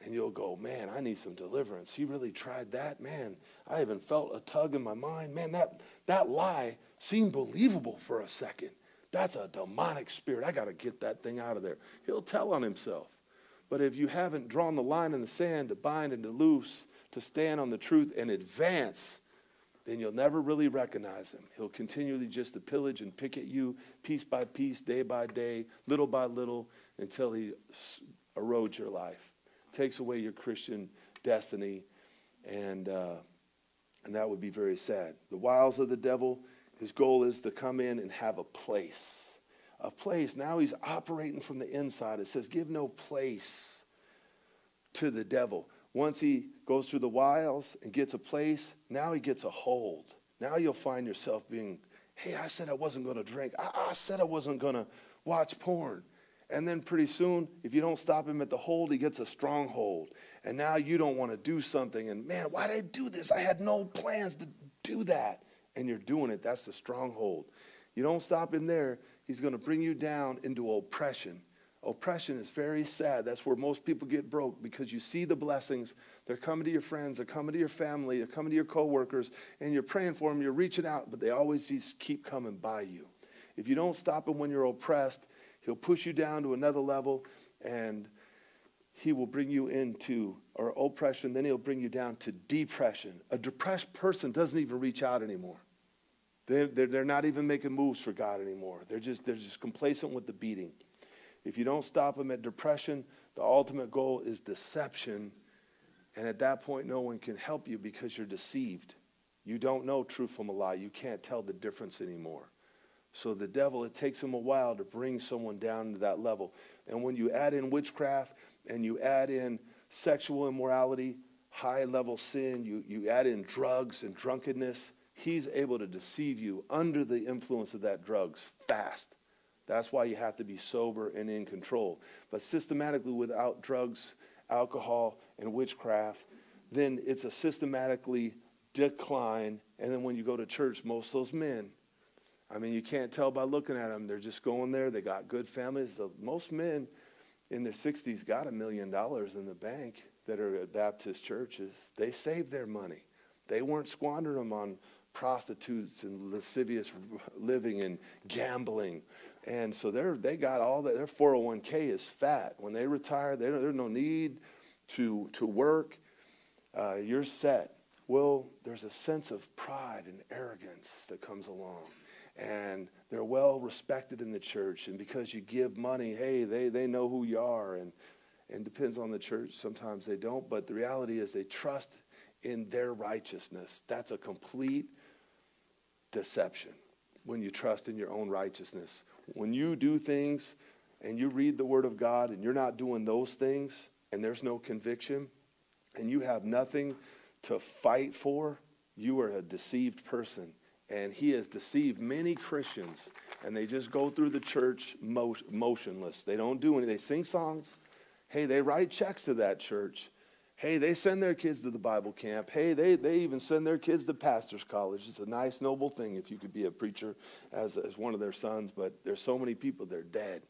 And you'll go, man, I need some deliverance. He really tried that. Man, I even felt a tug in my mind. Man, that, that lie seemed believable for a second. That's a demonic spirit. I got to get that thing out of there. He'll tell on himself. But if you haven't drawn the line in the sand to bind and to loose, to stand on the truth and advance, then you'll never really recognize him. He'll continually just to pillage and pick at you piece by piece, day by day, little by little, until he erodes your life, takes away your Christian destiny, and, uh, and that would be very sad. The wiles of the devil, his goal is to come in and have a place. A place. Now he's operating from the inside. It says, give no place to the devil. Once he goes through the wiles and gets a place, now he gets a hold. Now you'll find yourself being, hey, I said I wasn't going to drink. I, I said I wasn't going to watch porn. And then pretty soon, if you don't stop him at the hold, he gets a stronghold. And now you don't want to do something. And man, why did I do this? I had no plans to do that. And you're doing it. That's the stronghold. You don't stop him there, he's going to bring you down into oppression. Oppression is very sad. That's where most people get broke because you see the blessings. They're coming to your friends, they're coming to your family, they're coming to your coworkers, and you're praying for them, you're reaching out, but they always just keep coming by you. If you don't stop him when you're oppressed, he'll push you down to another level and he will bring you into or oppression, then he'll bring you down to depression. A depressed person doesn't even reach out anymore. They're, they're, they're not even making moves for God anymore. They're just, they're just complacent with the beating. If you don't stop them at depression, the ultimate goal is deception. And at that point, no one can help you because you're deceived. You don't know truth from a lie. You can't tell the difference anymore. So the devil, it takes him a while to bring someone down to that level. And when you add in witchcraft and you add in sexual immorality, high level sin, you, you add in drugs and drunkenness, he's able to deceive you under the influence of that drugs fast. That's why you have to be sober and in control. But systematically, without drugs, alcohol, and witchcraft, then it's a systematically decline. And then when you go to church, most of those men, I mean, you can't tell by looking at them. They're just going there. They got good families. The, most men in their 60s got a million dollars in the bank that are at Baptist churches. They saved their money. They weren't squandering them on prostitutes and lascivious living and gambling. And so they're, they got all that. Their 401k is fat. When they retire, they there's no need to, to work. Uh, you're set. Well, there's a sense of pride and arrogance that comes along. And they're well respected in the church. And because you give money, hey, they, they know who you are. And, and depends on the church. Sometimes they don't. But the reality is they trust in their righteousness. That's a complete deception when you trust in your own righteousness. When you do things and you read the Word of God and you're not doing those things and there's no conviction and you have nothing to fight for, you are a deceived person. And he has deceived many Christians, and they just go through the church motionless. They don't do anything. They sing songs. Hey, they write checks to that church. Hey, they send their kids to the Bible camp. Hey, they, they even send their kids to pastor's college. It's a nice, noble thing if you could be a preacher as, as one of their sons, but there's so many people, they're dead.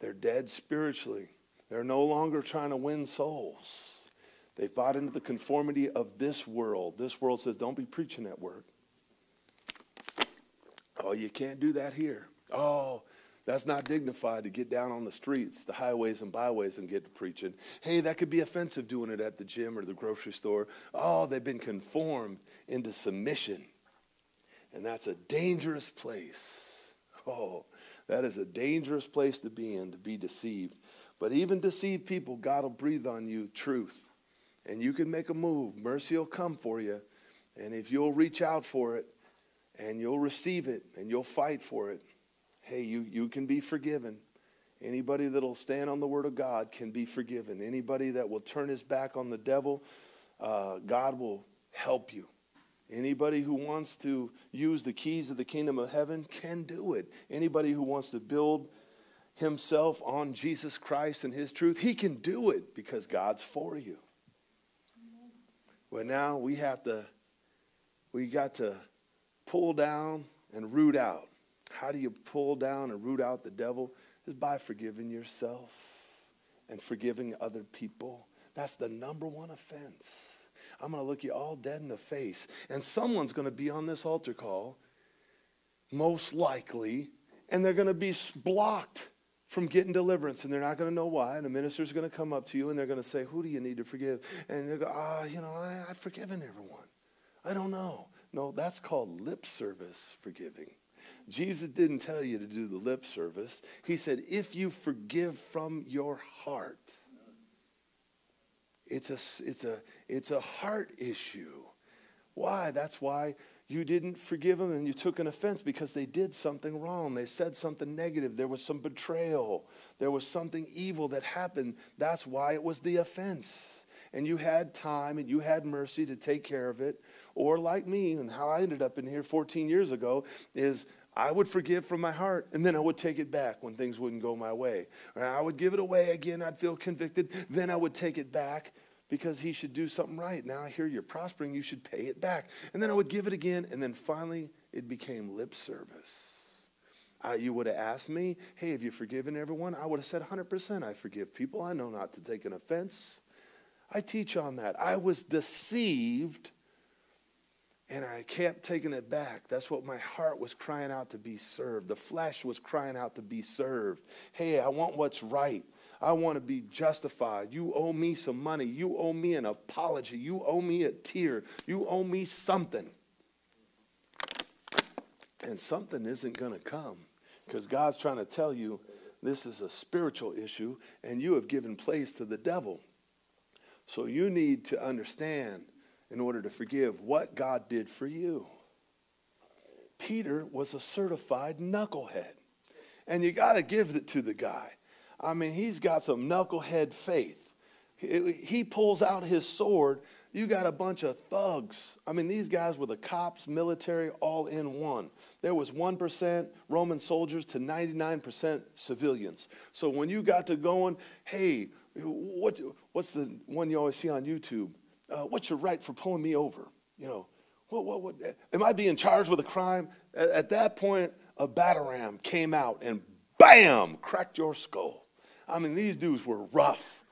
They're dead spiritually. They're no longer trying to win souls. They've bought into the conformity of this world. This world says, don't be preaching at work. Oh, you can't do that here. Oh, that's not dignified to get down on the streets, the highways and byways and get to preaching. Hey, that could be offensive doing it at the gym or the grocery store. Oh, they've been conformed into submission. And that's a dangerous place. Oh, that is a dangerous place to be in, to be deceived. But even deceived people, God will breathe on you truth. And you can make a move. Mercy will come for you. And if you'll reach out for it and you'll receive it and you'll fight for it, hey, you, you can be forgiven. Anybody that'll stand on the word of God can be forgiven. Anybody that will turn his back on the devil, uh, God will help you. Anybody who wants to use the keys of the kingdom of heaven can do it. Anybody who wants to build himself on Jesus Christ and his truth, he can do it because God's for you. But now we have to, we got to pull down and root out. How do you pull down and root out the devil? Is by forgiving yourself and forgiving other people. That's the number one offense. I'm going to look you all dead in the face. And someone's going to be on this altar call, most likely, and they're going to be blocked from getting deliverance, and they're not going to know why. And the minister's going to come up to you, and they're going to say, "Who do you need to forgive?" And you go, "Ah, you know, I, I've forgiven everyone. I don't know." No, that's called lip service forgiving. Jesus didn't tell you to do the lip service. He said, if you forgive from your heart, it's a, it's a, it's a heart issue. Why? That's why you didn't forgive them and you took an offense because they did something wrong. They said something negative. There was some betrayal. There was something evil that happened. That's why it was the offense. And you had time and you had mercy to take care of it. Or, like me, and how I ended up in here 14 years ago, is I would forgive from my heart, and then I would take it back when things wouldn't go my way. Or I would give it away again, I'd feel convicted, then I would take it back because he should do something right. Now I hear you're prospering, you should pay it back. And then I would give it again, and then finally it became lip service. Uh, you would have asked me, hey, have you forgiven everyone? I would have said 100% I forgive people. I know not to take an offense. I teach on that. I was deceived and I kept taking it back. That's what my heart was crying out to be served. The flesh was crying out to be served. Hey, I want what's right. I want to be justified. You owe me some money. You owe me an apology. You owe me a tear. You owe me something. And something isn't going to come because God's trying to tell you this is a spiritual issue and you have given place to the devil. So you need to understand in order to forgive what God did for you. Peter was a certified knucklehead. And you got to give it to the guy. I mean, he's got some knucklehead faith. He pulls out his sword. You got a bunch of thugs. I mean, these guys were the cops, military, all in one. There was 1% Roman soldiers to 99% civilians. So when you got to going, hey, what, what's the one you always see on YouTube? Uh, what's your right for pulling me over? You know, what, what, what, am I being charged with a crime? At, at that point, a ram came out and bam, cracked your skull. I mean, these dudes were rough.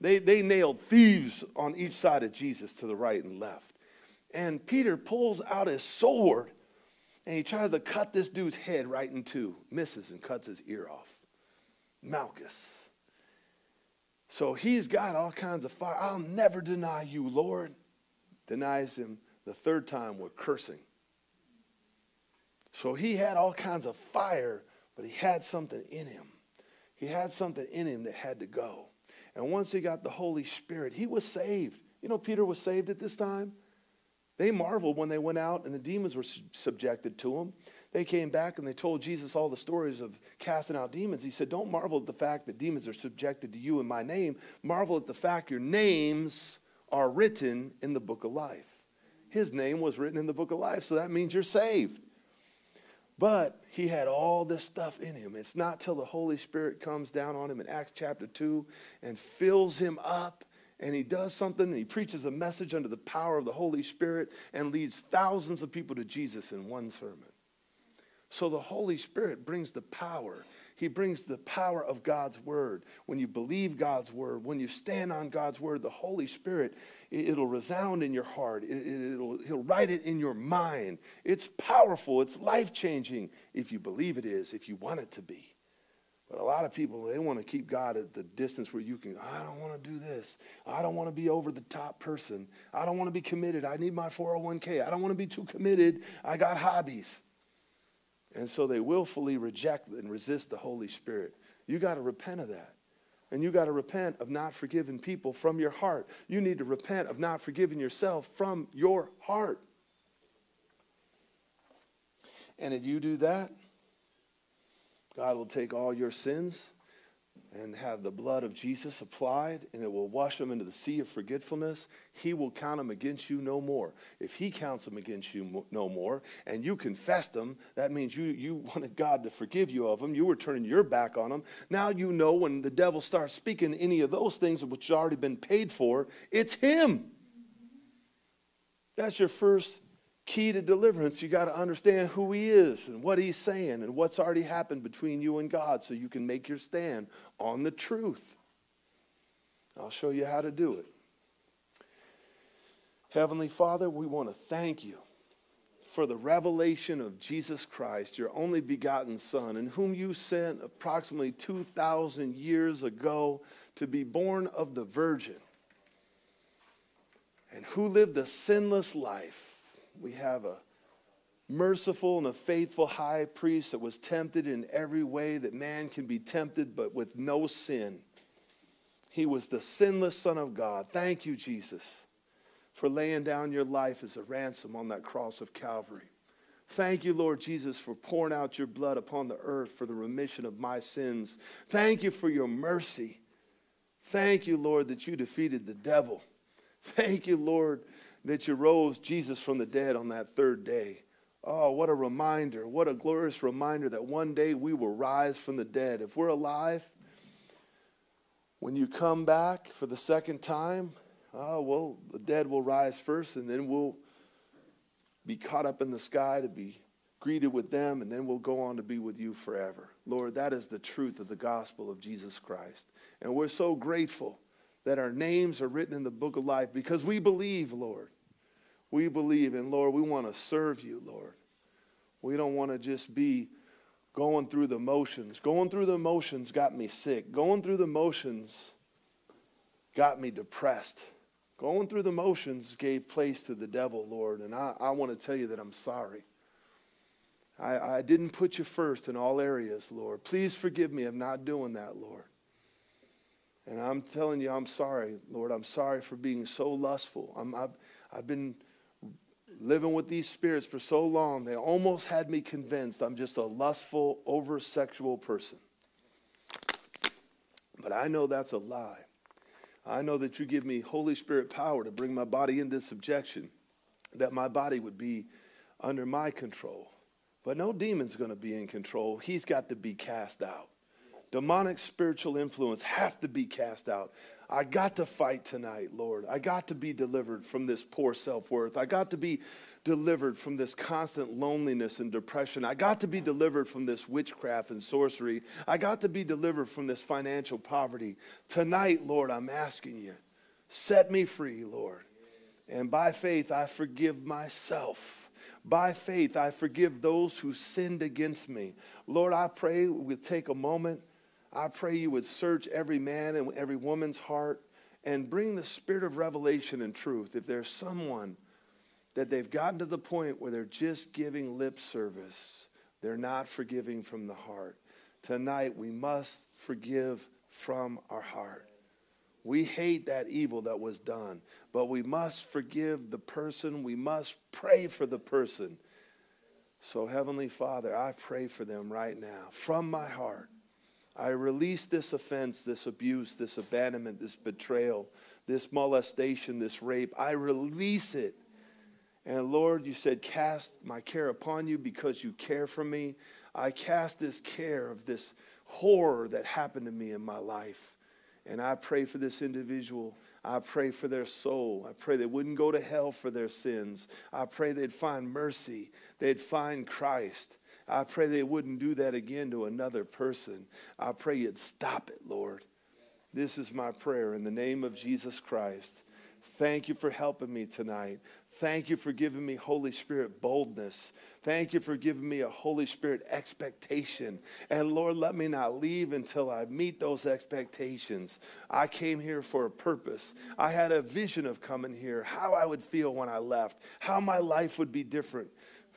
They, they nailed thieves on each side of Jesus to the right and left. And Peter pulls out his sword and he tries to cut this dude's head right in two, misses and cuts his ear off. Malchus. So he's got all kinds of fire. I'll never deny you, Lord. Denies him the third time with cursing. So he had all kinds of fire, but he had something in him. He had something in him that had to go. And once he got the Holy Spirit, he was saved. You know, Peter was saved at this time. They marveled when they went out and the demons were subjected to him. They came back and they told Jesus all the stories of casting out demons. He said, Don't marvel at the fact that demons are subjected to you in my name. Marvel at the fact your names are written in the book of life. His name was written in the book of life, so that means you're saved. But he had all this stuff in him. It's not till the Holy Spirit comes down on him in Acts chapter 2 and fills him up and he does something and he preaches a message under the power of the Holy Spirit and leads thousands of people to Jesus in one sermon. So the Holy Spirit brings the power. He brings the power of God's word. When you believe God's word, when you stand on God's word, the Holy Spirit, it, will resound in your heart. It, will he'll write it in your mind. It's powerful. It's life changing if you believe it is, if you want it to be. But a lot of people, they want to keep God at the distance where you can, I don't want to do this. I don't want to be over the top person. I don't want to be committed. I need my 401k. I don't want to be too committed. I got hobbies. And so they willfully reject and resist the Holy Spirit. You got to repent of that. And you got to repent of not forgiving people from your heart. You need to repent of not forgiving yourself from your heart. And if you do that, God will take all your sins and have the blood of Jesus applied, and it will wash them into the sea of forgetfulness. He will count them against you no more. If He counts them against you no more, and you confessed them, that means you, you wanted God to forgive you of them. You were turning your back on them. Now you know when the devil starts speaking any of those things which have already been paid for, it's Him. That's your first key to deliverance, you got to understand who He is and what He's saying and what's already happened between you and God so you can make your stand on the truth. I'll show you how to do it. Heavenly Father, we want to thank you for the revelation of Jesus Christ, your only begotten Son, in whom you sent approximately 2,000 years ago to be born of the Virgin, and who lived a sinless life we have a merciful and a faithful high priest that was tempted in every way that man can be tempted, but with no sin. He was the sinless Son of God. Thank you, Jesus, for laying down your life as a ransom on that cross of Calvary. Thank you, Lord Jesus, for pouring out your blood upon the earth for the remission of my sins. Thank you for your mercy. Thank you, Lord, that you defeated the devil. Thank you, Lord, that you rose Jesus from the dead on that third day. Oh, what a reminder. What a glorious reminder that one day we will rise from the dead. If we're alive, when you come back for the second time, oh, well, the dead will rise first, and then we'll be caught up in the sky to be greeted with them, and then we'll go on to be with you forever. Lord, that is the truth of the gospel of Jesus Christ. And we're so grateful that our names are written in the book of life because we believe, Lord. We believe, and Lord, we want to serve you, Lord. We don't want to just be going through the motions. Going through the motions got me sick. Going through the motions got me depressed. Going through the motions gave place to the devil, Lord. And I, I want to tell you that I'm sorry. I, I didn't put you first in all areas, Lord. Please forgive me of not doing that, Lord. And I'm telling you, I'm sorry, Lord. I'm sorry for being so lustful. I'm, I've, I've been living with these spirits for so long, they almost had me convinced I'm just a lustful, over sexual person. But I know that's a lie. I know that you give me Holy Spirit power to bring my body into subjection, that my body would be under my control. But no demon's going to be in control. He's got to be cast out demonic spiritual influence have to be cast out. I got to fight tonight, Lord. I got to be delivered from this poor self worth. I got to be delivered from this constant loneliness and depression. I got to be delivered from this witchcraft and sorcery. I got to be delivered from this financial poverty. Tonight, Lord, I'm asking you, set me free, Lord. And by faith, I forgive myself. By faith, I forgive those who sinned against me. Lord, I pray we would take a moment. I pray you would search every man and every woman's heart and bring the spirit of revelation and truth. If there's someone that they've gotten to the point where they're just giving lip service, they're not forgiving from the heart. Tonight, we must forgive from our heart. We hate that evil that was done, but we must forgive the person. We must pray for the person. So, Heavenly Father, I pray for them right now from my heart. I release this offense, this abuse, this abandonment, this betrayal, this molestation, this rape. I release it. And Lord, you said, Cast my care upon you because you care for me. I cast this care of this horror that happened to me in my life. And I pray for this individual. I pray for their soul. I pray they wouldn't go to hell for their sins. I pray they'd find mercy. They'd find Christ. I pray they wouldn't do that again to another person. I pray you'd stop it, Lord. This is my prayer in the name of Jesus Christ. Thank you for helping me tonight. Thank you for giving me Holy Spirit boldness. Thank you for giving me a Holy Spirit expectation. And Lord, let me not leave until I meet those expectations. I came here for a purpose. I had a vision of coming here, how I would feel when I left, how my life would be different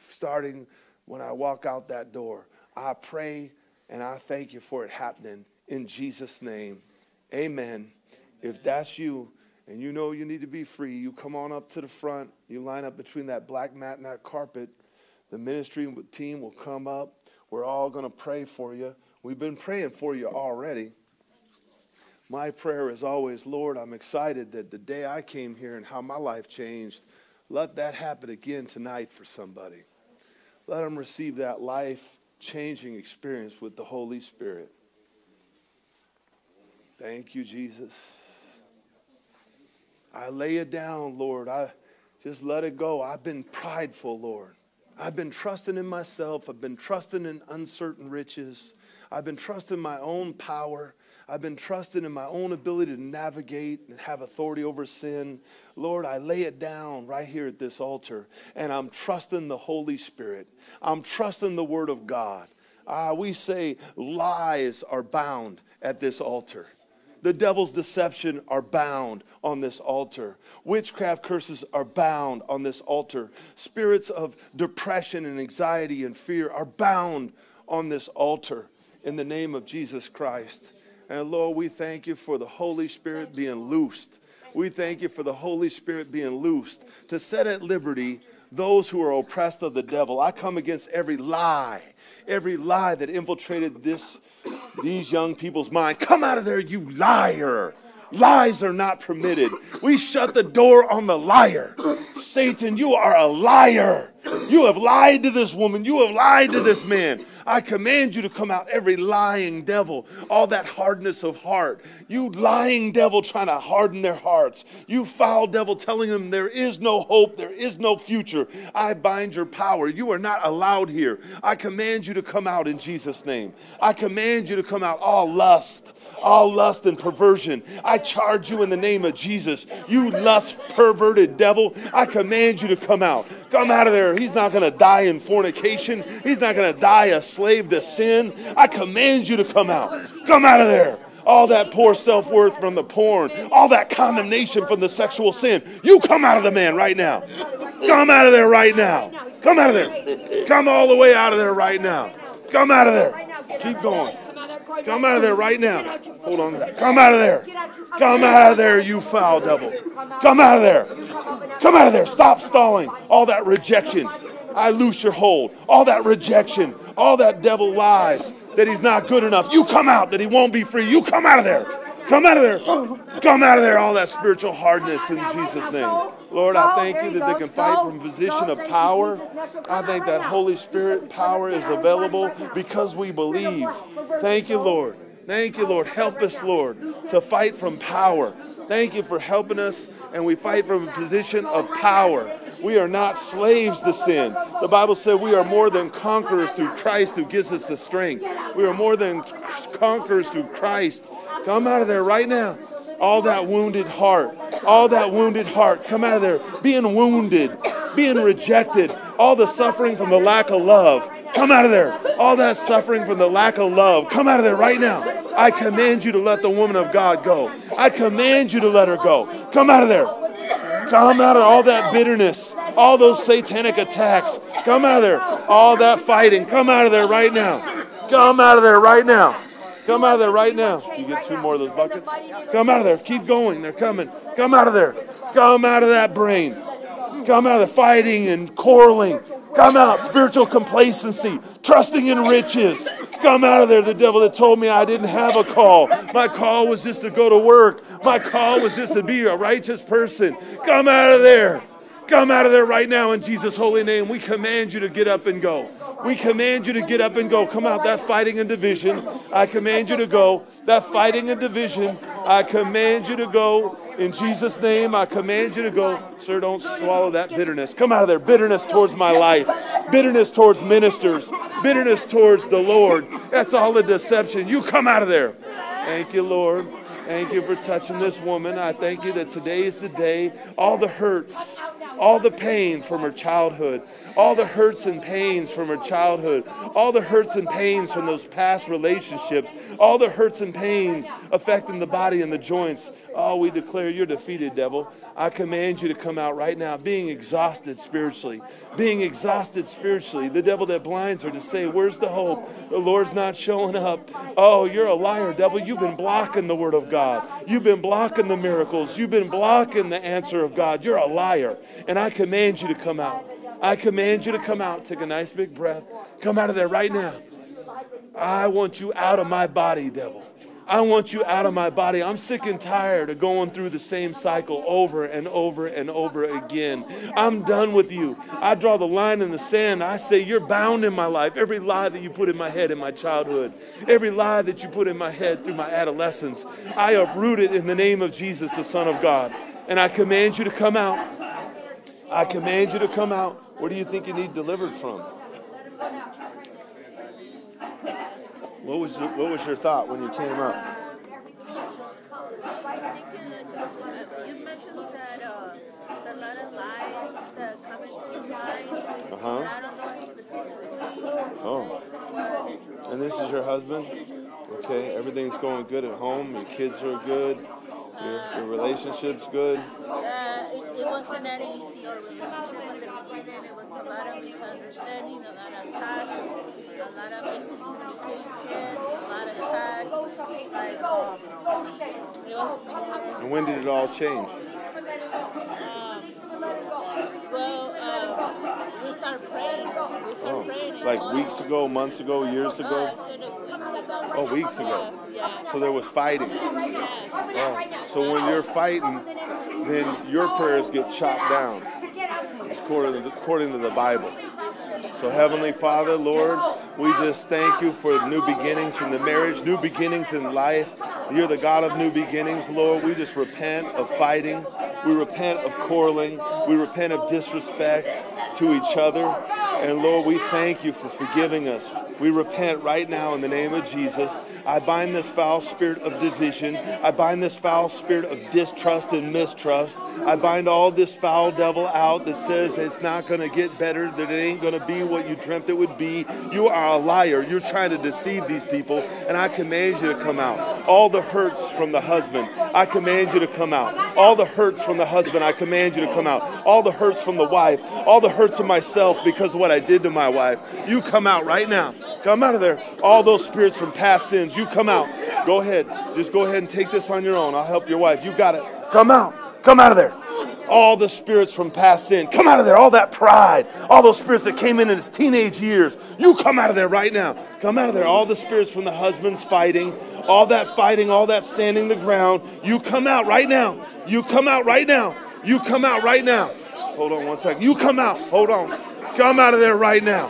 starting when I walk out that door. I pray and I thank you for it happening in Jesus' name. Amen. If that's you, and you know you need to be free, you come on up to the front. You line up between that black mat and that carpet. The ministry team will come up. We're all going to pray for you. We've been praying for you already. My prayer is always, Lord, I'm excited that the day I came here and how my life changed, let that happen again tonight for somebody. Let them receive that life changing experience with the Holy Spirit. Thank you, Jesus. I lay it down, Lord. I just let it go. I've been prideful, Lord. I've been trusting in myself. I've been trusting in uncertain riches. I've been trusting my own power. I've been trusting in my own ability to navigate and have authority over sin. Lord, I lay it down right here at this altar, and I'm trusting the Holy Spirit. I'm trusting the Word of God. Uh, we say lies are bound at this altar. The devil's deception are bound on this altar. Witchcraft curses are bound on this altar. Spirits of depression and anxiety and fear are bound on this altar in the name of Jesus Christ. And Lord, we thank you for the Holy Spirit being loosed. We thank you for the Holy Spirit being loosed to set at liberty those who are oppressed of the devil. I come against every lie, every lie that infiltrated this these young people's mind. Come out of there, you liar. Lies are not permitted. We shut the door on the liar. Satan, you are a liar. You have lied to this woman. You have lied to this man. I command you to come out, every lying devil, all that hardness of heart. You lying devil trying to harden their hearts. You foul devil telling them there is no hope, there is no future. I bind your power. You are not allowed here. I command you to come out in Jesus' name. I command you to come out, all lust, all lust and perversion. I charge you in the name of Jesus. You lust perverted devil, I command you to come out. Come out of there. He's not going to die in fornication. He's not going to die a slave to sin. I command you to come out. Come out of there. All that poor self worth from the porn, all that condemnation from the sexual sin. You come out of the man right now. Come out of there right now. Come out of there. Come all the way out of there right now. Come out of there. Keep going. Come out of there right now. Hold on. Come out of there. Come out of there, you foul devil. Come out of there. Come out of there. Stop stalling. All that rejection. I loose your hold. All that rejection. All that devil lies that he's not good enough. You come out, that he won't be free. You come out of there. Come out of there. Come out of there, all that spiritual hardness in Jesus' name. Lord, I thank you that they can fight from a position of power. I think that Holy Spirit power is available because we believe. Thank you, Lord. Thank you, Lord. Help us, Lord, to fight from power. Thank you for helping us, and we fight from a position of power. We are not slaves to sin. The Bible said we are more than conquerors through Christ who gives us the strength. We are more than conquerors through Christ. Come out of there right now. All that wounded heart, All that wounded heart, come out of there. Being wounded, being rejected, all the suffering from the lack of love, come out of there. All that suffering from the lack of love, come out of there right now. I command you to let the woman of God go. I command you to let her go. Come out of there. Come out of all that bitterness, all those satanic attacks. Come out of there. All that fighting. Come out of there right now. Come out of there right now. Come out of there right now. You get two more of those buckets. Come out of there. Keep going. They're coming. Come out of there. Come out of that brain. Come out of the fighting and quarreling. Come out. Spiritual complacency. Trusting in riches. Come out of there. The devil that told me I didn't have a call. My call was just to go to work. My call was just to be a righteous person. Come out of there. Come out of there right now in Jesus' holy name. We command you to get up and go. We command you to get up and go. Come out, that fighting and division. I command you to go. That fighting and division. I command you to go. In Jesus' name, I command you to go. Sir, don't swallow that bitterness. Come out of there. Bitterness towards my life, bitterness towards ministers, bitterness towards the Lord. That's all a deception. You come out of there. Thank you, Lord. Thank you for touching this woman. I thank you that today is the day. All the hurts, all the pain from her childhood, all the hurts and pains from her childhood, all the hurts and pains from those past relationships, all the hurts and pains affecting the body and the joints. Oh, we declare you're defeated, devil. I command you to come out right now, being exhausted spiritually, being exhausted spiritually. The devil that blinds her to say, Where's the hope? The Lord's not showing up. Oh, you're a liar, devil. You've been blocking the word of God. You've been blocking the miracles. You've been blocking the answer of God. You're a liar. And I command you to come out. I command you to come out. Take a nice big breath. Come out of there right now. I want you out of my body, devil. I want you out of my body. I'm sick and tired of going through the same cycle over and over and over again. I'm done with you. I draw the line in the sand. I say, You're bound in my life. Every lie that you put in my head in my childhood, every lie that you put in my head through my adolescence, I uproot it in the name of Jesus, the Son of God. And I command you to come out. I command you to come out. What do you think you need delivered from? What was your, what was your thought when you came up? You mentioned that uh, a lot of lies that come into the mind. Uh-huh. And I don't know specifically. Oh. And this is your husband? Okay, everything's going good at home. Your kids are good. Your, your relationship's good. Uh, it, it wasn't that easy or relationship at the beginning. It was a lot of misunderstanding, a lot of attacks, a lot of miscommunication, a lot of attacks. Like, um, was, And when did it all change? Well, uh, we started praying. We started praying. like weeks ago, months ago, years ago? I said it weeks ago. Oh, weeks ago. So there was fighting. Oh. So when you're fighting, then your prayers get chopped down according to, according to the Bible. So Heavenly Father, Lord, we just thank you for new beginnings in the marriage, new beginnings in life. You're the God of new beginnings, Lord. We just repent of fighting. We repent of quarreling. We repent of disrespect to each other. And Lord, we thank you for forgiving us. We repent right now in the name of Jesus. I bind this foul spirit of division. I bind this foul spirit of distrust and mistrust. I bind all this foul devil out that says it's not going to get better, that it ain't going to be what you dreamt it would be. You are a liar. You're trying to deceive these people, and I command you to come out. All the hurts from the husband, I command you to come out. All the hurts from the husband, I command you to come out. All the hurts from the wife, all the hurts of myself because of what I did to my wife, you come out right now. Come out of there. All those spirits from past sins, you come out. Go ahead. Just go ahead and take this on your own. I'll help your wife. You got it. Come out. Come out of there. All the spirits from past sin, come out of there. All that pride, all those spirits that came in in his teenage years, you come out of there right now. Come out of there. All the spirits from the husbands fighting, all that fighting, all that standing the ground, you come out right now. You come out right now. You come out right now. Hold on one second. You come out. Hold on. Come out of there right now.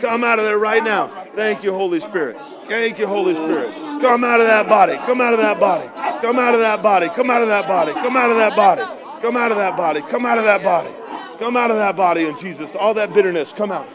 Come out of there right now. Thank you, Holy Spirit. Thank you, Holy Spirit. Come out of that body. Come out of that body. Come out of that body. Come out of that body. Come out of that body. Come out of that body. Come out of that body. Come out of that body in Jesus. All that bitterness, come out.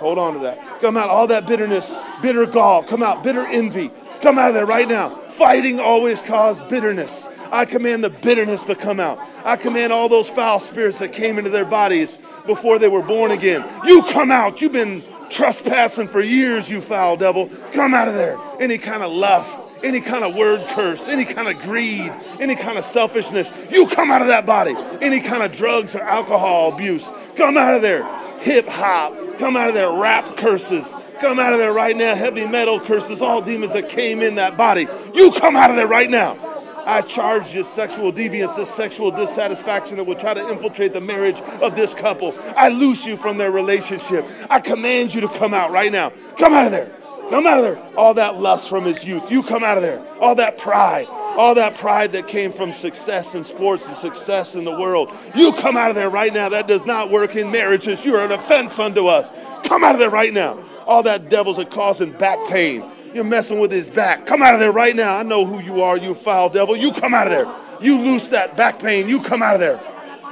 Hold on to that. Come out. All that bitterness, bitter gall, come out. Bitter envy, come out of there right now. Fighting always causes bitterness. I command the bitterness to come out. I command all those foul spirits that came into their bodies before they were born again. You come out. You've been trespassing for years, you foul devil. Come out of there. Any kind of lust, any kind of word curse, any kind of greed, any kind of selfishness, you come out of that body. Any kind of drugs or alcohol abuse, come out of there. Hip hop, come out of there. Rap curses, come out of there right now. Heavy metal curses, all demons that came in that body, you come out of there right now. I charge this sexual deviance, this sexual dissatisfaction that will try to infiltrate the marriage of this couple. I loose you from their relationship. I command you to come out right now. Come out of there. Come out of there. All that lust from his youth, you come out of there. All that pride, all that pride that came from success in sports and success in the world, you come out of there right now. That does not work in marriages. You are an offense unto us. Come out of there right now. All that devils are causing back pain. You're messing with his back. Come out of there right now. I know who you are, you foul devil. You come out of there. You loose that back pain. You come out of there.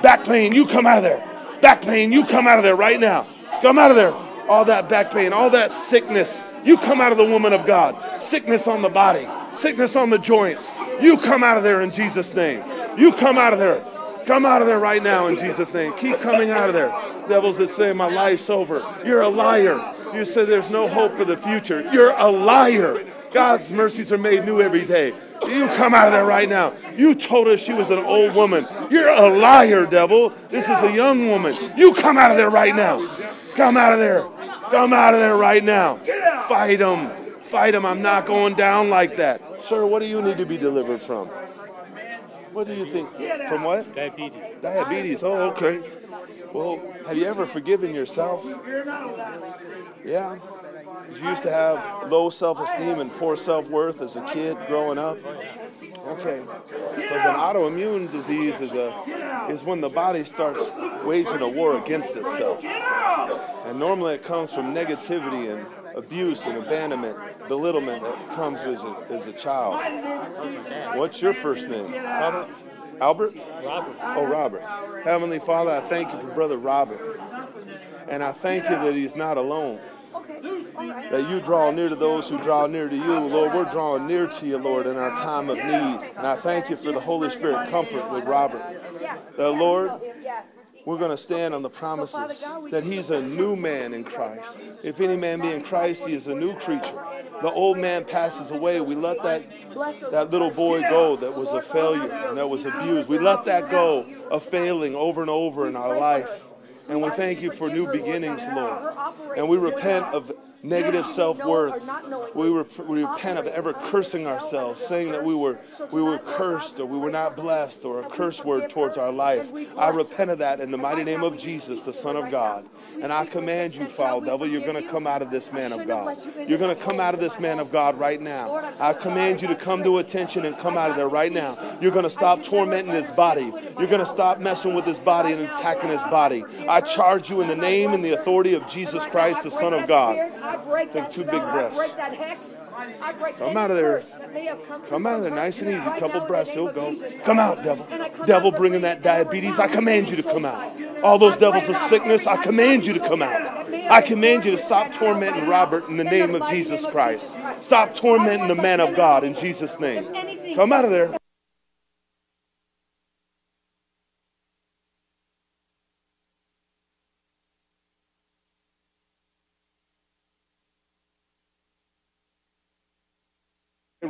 Back pain. You come out of there. Back pain. You come out of there right now. Come out of there. All that back pain, all that sickness. You come out of the woman of God. Sickness on the body, sickness on the joints. You come out of there in Jesus' name. You come out of there. Come out of there right now in Jesus' name. Keep coming out of there. Devils that say, My life's over. You're a liar. You say there's no hope for the future. You're a liar. God's mercies are made new every day. You come out of there right now. You told us she was an old woman. You're a liar, devil. This is a young woman. You come out of there right now. Come out of there. Come out of there right now. Fight them. Fight them. I'm not going down like that. Sir, what do you need to be delivered from? What do you think? From what? Diabetes. Diabetes. Oh, okay. Well, have you ever forgiven yourself? Yeah. You used to have low self-esteem and poor self-worth as a kid growing up? Okay. Because an autoimmune disease is a is when the body starts waging a war against itself. And normally it comes from negativity and abuse and abandonment, belittlement that comes as a, as a child. What's your first name? Robert. Albert? Robert. Oh, Robert. Heavenly Father, I thank you for Brother Robert. And I thank you that he's not alone. That you draw near to those who draw near to you. Lord, we're drawing near to you, Lord, in our time of need. And I thank you for the Holy Spirit comfort with Robert. The Lord, we're going to stand on the promises that he's a new man in Christ. If any man be in Christ, he is a new creature. The old man passes away. We let that, that little boy go that was a failure and that was abused. We let that go of failing over and over in our life. And we thank you for new beginnings, Lord. And we repent of negative self-worth. We, rep- we repent of ever cursing ourselves, saying that we were we were cursed or we were not blessed or a curse word towards our life. I repent of that in the mighty name of Jesus, the Son of God. And I command you, foul devil, you're going to come out of this man of God. You're going to come out of this man of God right now. I command you to come to attention and come out of there right now. You're going to stop tormenting his body. You're going to stop messing with his body and attacking his body. I charge you in the name and the authority of Jesus Christ, the Son of God. I break Take that two spell. big I breaths. break that hex. I break Come out of there. that may have come out of there nice and easy. Right Couple breaths, he'll go. Come out, devil. I Devil bringing that diabetes. I command you to come out. All those devils of sickness, I command you to come out. I command you to stop tormenting. Robert in the name of Jesus Christ. Stop tormenting the man of. God in Jesus' name. Come out of there.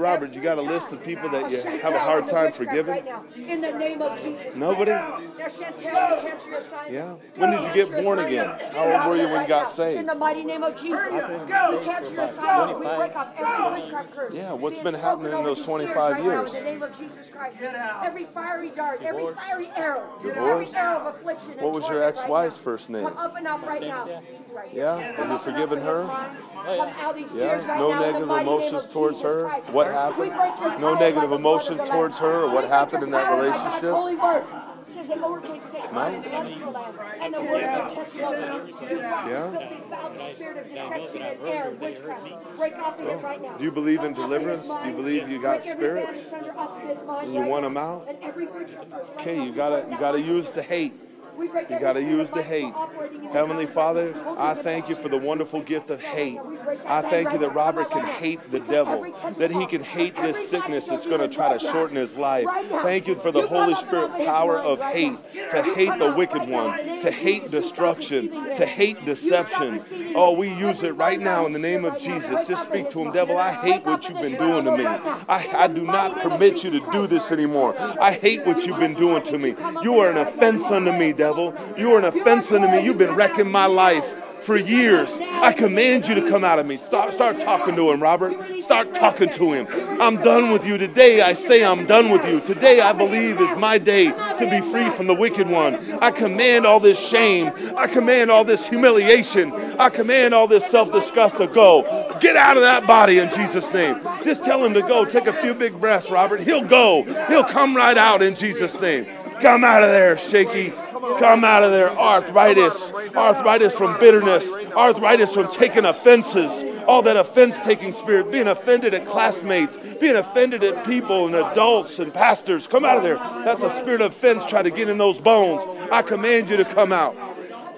Robert, you got a list of people that you have a hard time forgiving? In the name of Jesus. Nobody? Now, Chantel, you cancel your assignment. Yeah. When did you get born again? How old were you when you got saved? In the mighty name of Jesus. We cancel your assignment. We break off every witchcraft curse. Yeah, what's being been happening in those 25 ears right now years? In the name of Jesus Christ. Every fiery dart, every fiery arrow, every arrow of affliction. What was your ex-wife's first name? Come up and out right now. She's right here. Yeah? Have you forgiven her? Come out these Yeah? right No now in negative emotions towards her? What We happened? No negative the blood of emotion towards her or what happened in that power by God's relationship? It says it overtakes Satan by the the and the word of your testimony. You Yeah? filthy, foul spirit of deception and error, witchcraft. Break off of him oh. right now. Do you believe in Come off of his deliverance? Do you believe you got Break every band spirits? asunder off of his mind And you want him out? And every witchcraft curse right Okay, you gotta you gotta use the hate. You got to use the hate. operating in this Heavenly. Father, I thank you for the wonderful gift of hate. We break that I thank you that. Robert can hate the devil, that he can hate this sickness that's going to try to shorten his life. Thank you for the Holy Spirit power of hate to hate the wicked right now in one, to hate Jesus. You stop destruction, to hate deception. Oh, we use it right now in the name of. Jesus. Just speak to him, devil. I hate what you've been doing to me. I, I do not permit you to do this anymore. I hate what you've been doing to me. You are an offense unto me, devil. You are an offense unto me. You've been wrecking my life for years. I command you to come out of me. Start, start talking to him, Robert. Start talking to him. I'm done with you. Today I say I'm done with you. Today I believe is my day to be free from the wicked one. I command all this shame. I command all this humiliation. I command all this self disgust to go. Get out of that body in Jesus' name. Just tell him to go. Take a few big breaths, Robert. He'll go. He'll come right out in Jesus' name. Come out of there, shaky. Come out of there. Arthritis. Arthritis from bitterness. Arthritis from taking offenses. All that offense taking spirit. Being offended at classmates. Being offended at people and adults and pastors. Come out of there. That's a spirit of offense trying to get in those bones. I command you to come out.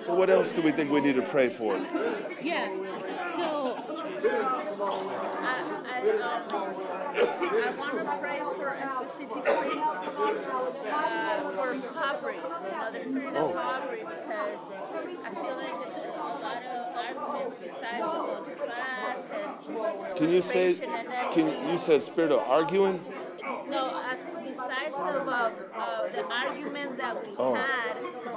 What else do we think we need to pray for? Yeah, so I, I, um, I want to pray for a specifically uh, for poverty, you know, the spirit of poverty, because I feel like there's a lot of arguments besides about the class and Can you say? immigration and then- Can you said spirit of arguing? no, as besides of uh, uh, the arguments that we Oh. had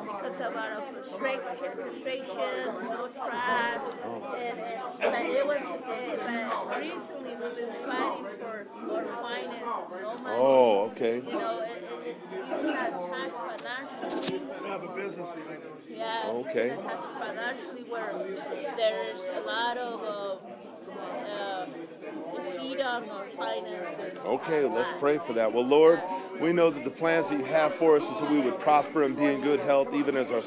because of our frustration, frustration, no trust, and, and but it was, uh, but recently we've been fighting for more finance, no money. Oh, okay. You know, it, it, it's even attacked financially. have a business even. Yeah. Okay. it's financially where there's a lot of uh, Okay, let's pray for that. Well, Lord, we know that the plans that you have for us is that we would prosper and be in good health, even as our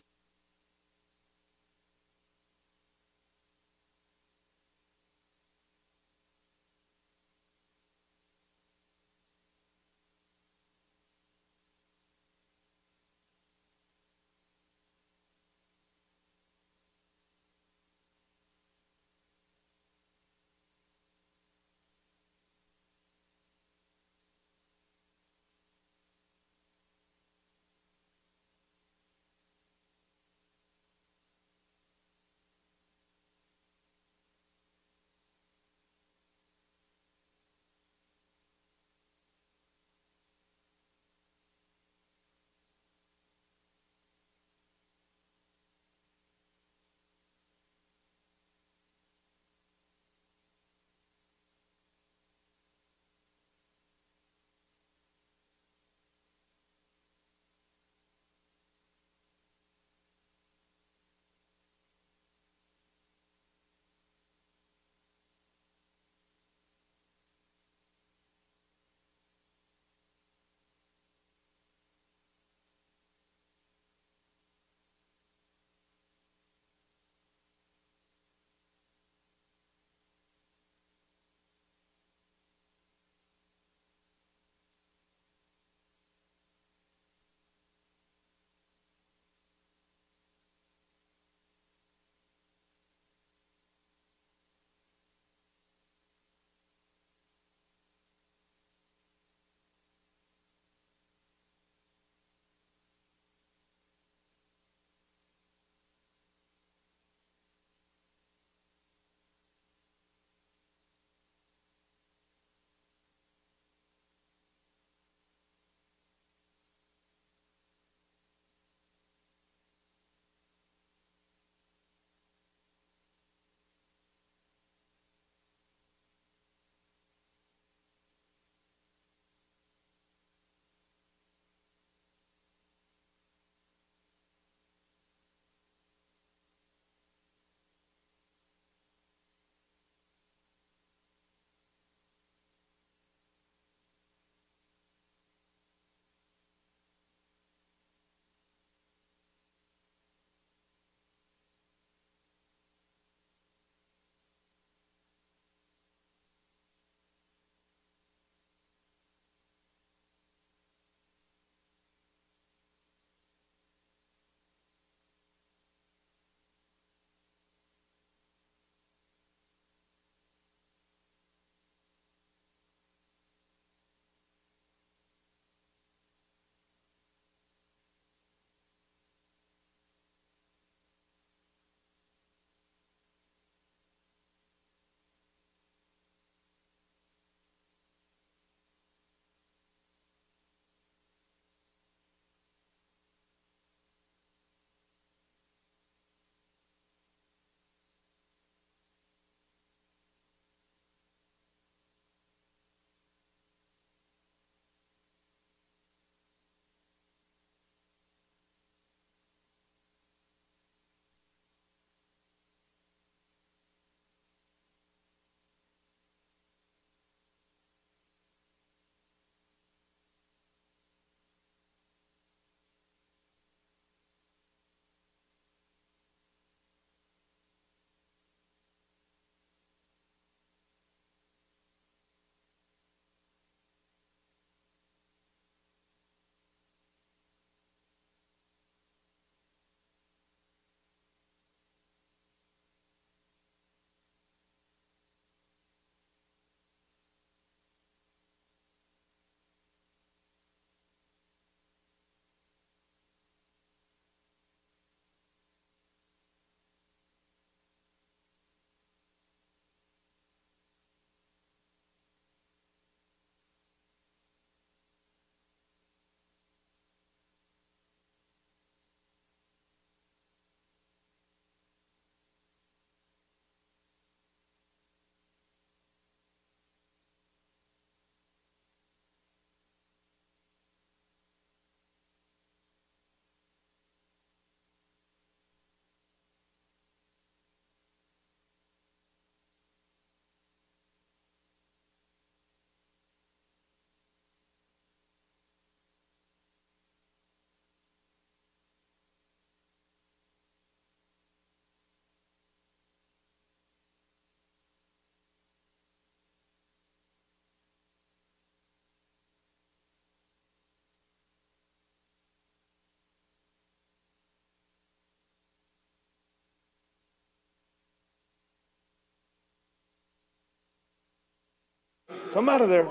Come out of there.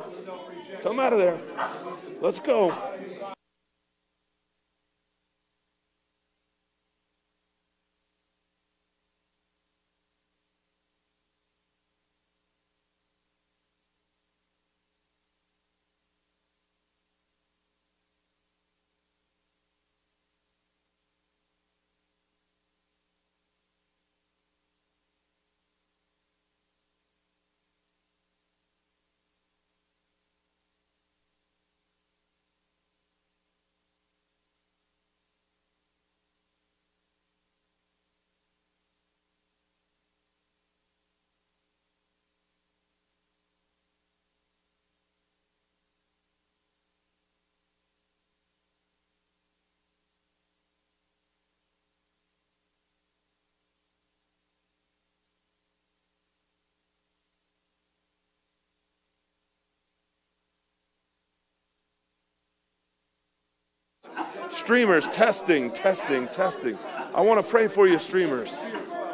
Come out of there. Let's go. Streamers, testing, testing, testing. I want to pray for you, streamers.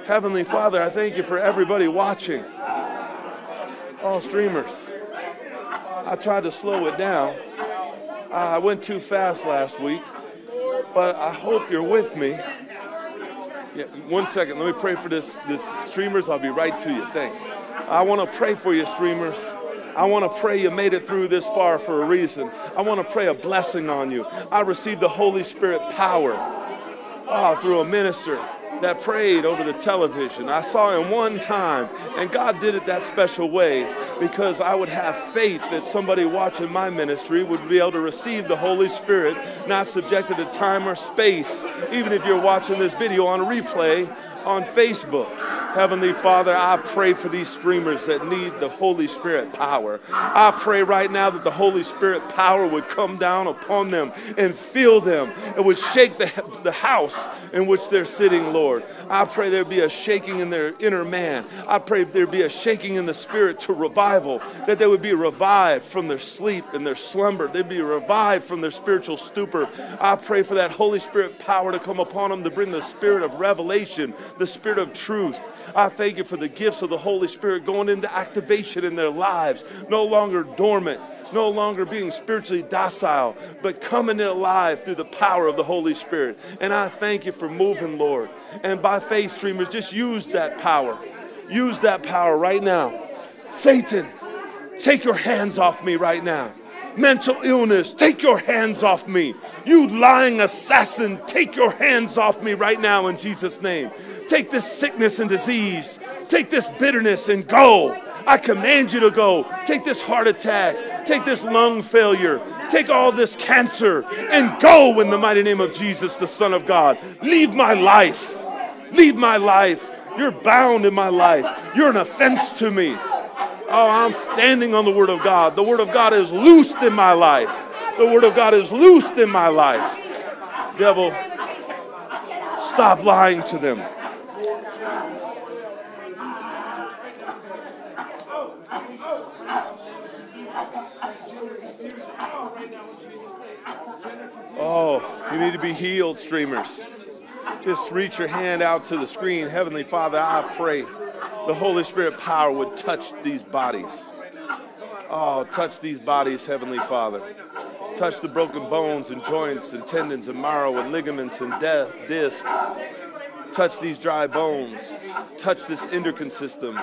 Heavenly Father, I thank you for everybody watching. All streamers. I tried to slow it down. I went too fast last week, but I hope you're with me. Yeah, one second. Let me pray for this, this streamers. I'll be right to you. Thanks. I want to pray for you, streamers. I want to pray you made it through this far for a reason. I want to pray a blessing on you. I received the Holy Spirit power oh, through a minister that prayed over the television. I saw him one time, and God did it that special way because I would have faith that somebody watching my ministry would be able to receive the Holy Spirit, not subjected to time or space, even if you're watching this video on replay on Facebook. Heavenly Father, I pray for these streamers that need the Holy Spirit power. I pray right now that the Holy Spirit power would come down upon them and fill them. It would shake the, the house in which they're sitting, Lord. I pray there be a shaking in their inner man. I pray there be a shaking in the spirit to revival, that they would be revived from their sleep and their slumber. They'd be revived from their spiritual stupor. I pray for that Holy Spirit power to come upon them to bring the spirit of revelation, the spirit of truth. I thank you for the gifts of the Holy Spirit going into activation in their lives, no longer dormant, no longer being spiritually docile, but coming alive through the power of the Holy Spirit. And I thank you for moving, Lord. And by faith, streamers, just use that power. Use that power right now. Satan, take your hands off me right now. Mental illness, take your hands off me. You lying assassin, take your hands off me right now in Jesus' name. Take this sickness and disease, take this bitterness and go. I command you to go. Take this heart attack, take this lung failure, take all this cancer, and go in the mighty name of Jesus, the Son of God. Leave my life. Leave my life. You're bound in my life. You're an offense to me. Oh, I'm standing on the Word of God. The Word of God is loosed in my life. The Word of God is loosed in my life. Devil, stop lying to them. Oh, you need to be healed, streamers. Just reach your hand out to the screen. Heavenly Father, I pray the Holy Spirit power would touch these bodies. Oh, touch these bodies, Heavenly Father. Touch the broken bones and joints and tendons and marrow and ligaments and disc. Touch these dry bones. Touch this endocrine system.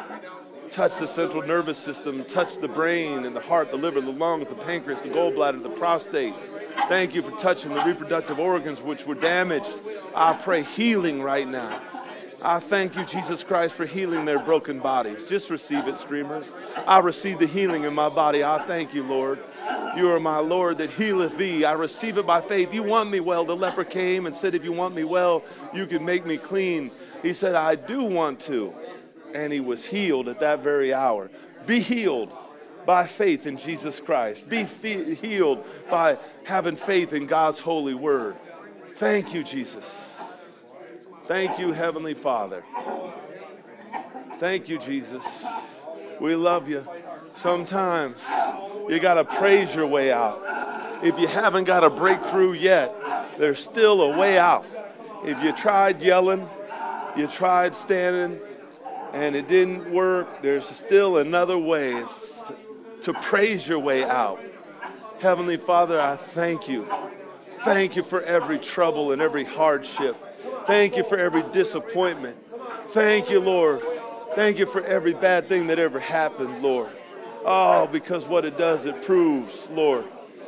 Touch the central nervous system. Touch the brain and the heart, the liver, the lungs, the pancreas, the gallbladder, the prostate. Thank you for touching the reproductive organs which were damaged. I pray healing right now. I thank you, Jesus Christ, for healing their broken bodies. Just receive it, streamers. I receive the healing in my body. I thank you, Lord. You are my Lord that healeth thee. I receive it by faith. You want me well. The leper came and said, If you want me well, you can make me clean. He said, I do want to. And he was healed at that very hour. Be healed by faith in Jesus Christ. Be healed by having faith in God's holy word. Thank you, Jesus. Thank you, Heavenly Father. Thank you, Jesus. We love you. Sometimes you got to praise your way out. If you haven't got a breakthrough yet, there's still a way out. If you tried yelling, you tried standing, and it didn't work, there's still another way. It's to praise your way out. Heavenly Father, I thank you. Thank you for every trouble and every hardship. Thank you for every disappointment. Thank you, Lord. Thank you for every bad thing that ever happened, Lord. Oh, because what it does, it proves, Lord,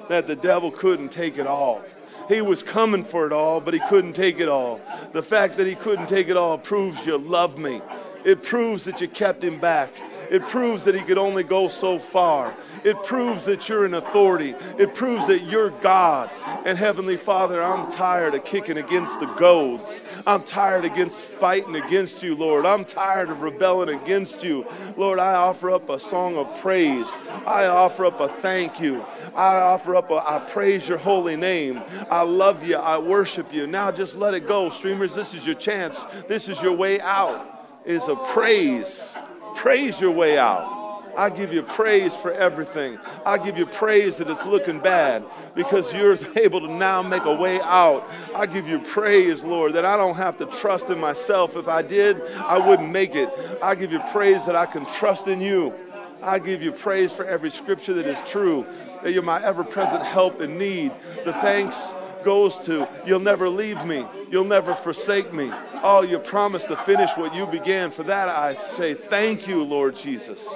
that the devil couldn't take it all. He was coming for it all, but he couldn't take it all. The fact that he couldn't take it all proves you love me. It proves that you kept him back. It proves that he could only go so far. It proves that you're an authority. It proves that you're God. And Heavenly Father, I'm tired of kicking against the goads. I'm tired against fighting against you, Lord. I'm tired of rebelling against you. Lord, I offer up a song of praise. I offer up a thank you. I offer up a I praise your holy name. I love you. I worship you. Now just let it go, streamers. This is your chance. This is your way out. Is a praise. Praise your way out. I give you praise for everything. I give you praise that it's looking bad because you're able to now make a way out. I give you praise, Lord, that I don't have to trust in myself. If I did, I wouldn't make it. I give you praise that I can trust in you. I give you praise for every scripture that is true, that you're my ever present help in need. The thanks goes to you'll never leave me, you'll never forsake me. Oh, you promised to finish what you began. For that, I say thank you, Lord Jesus.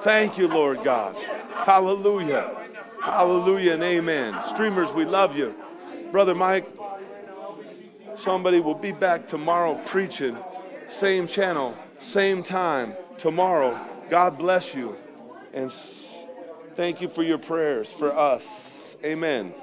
Thank you, Lord God. Hallelujah. Hallelujah and amen. Streamers, we love you. Brother Mike, somebody will be back tomorrow preaching. Same channel, same time, tomorrow. God bless you. And thank you for your prayers for us. Amen.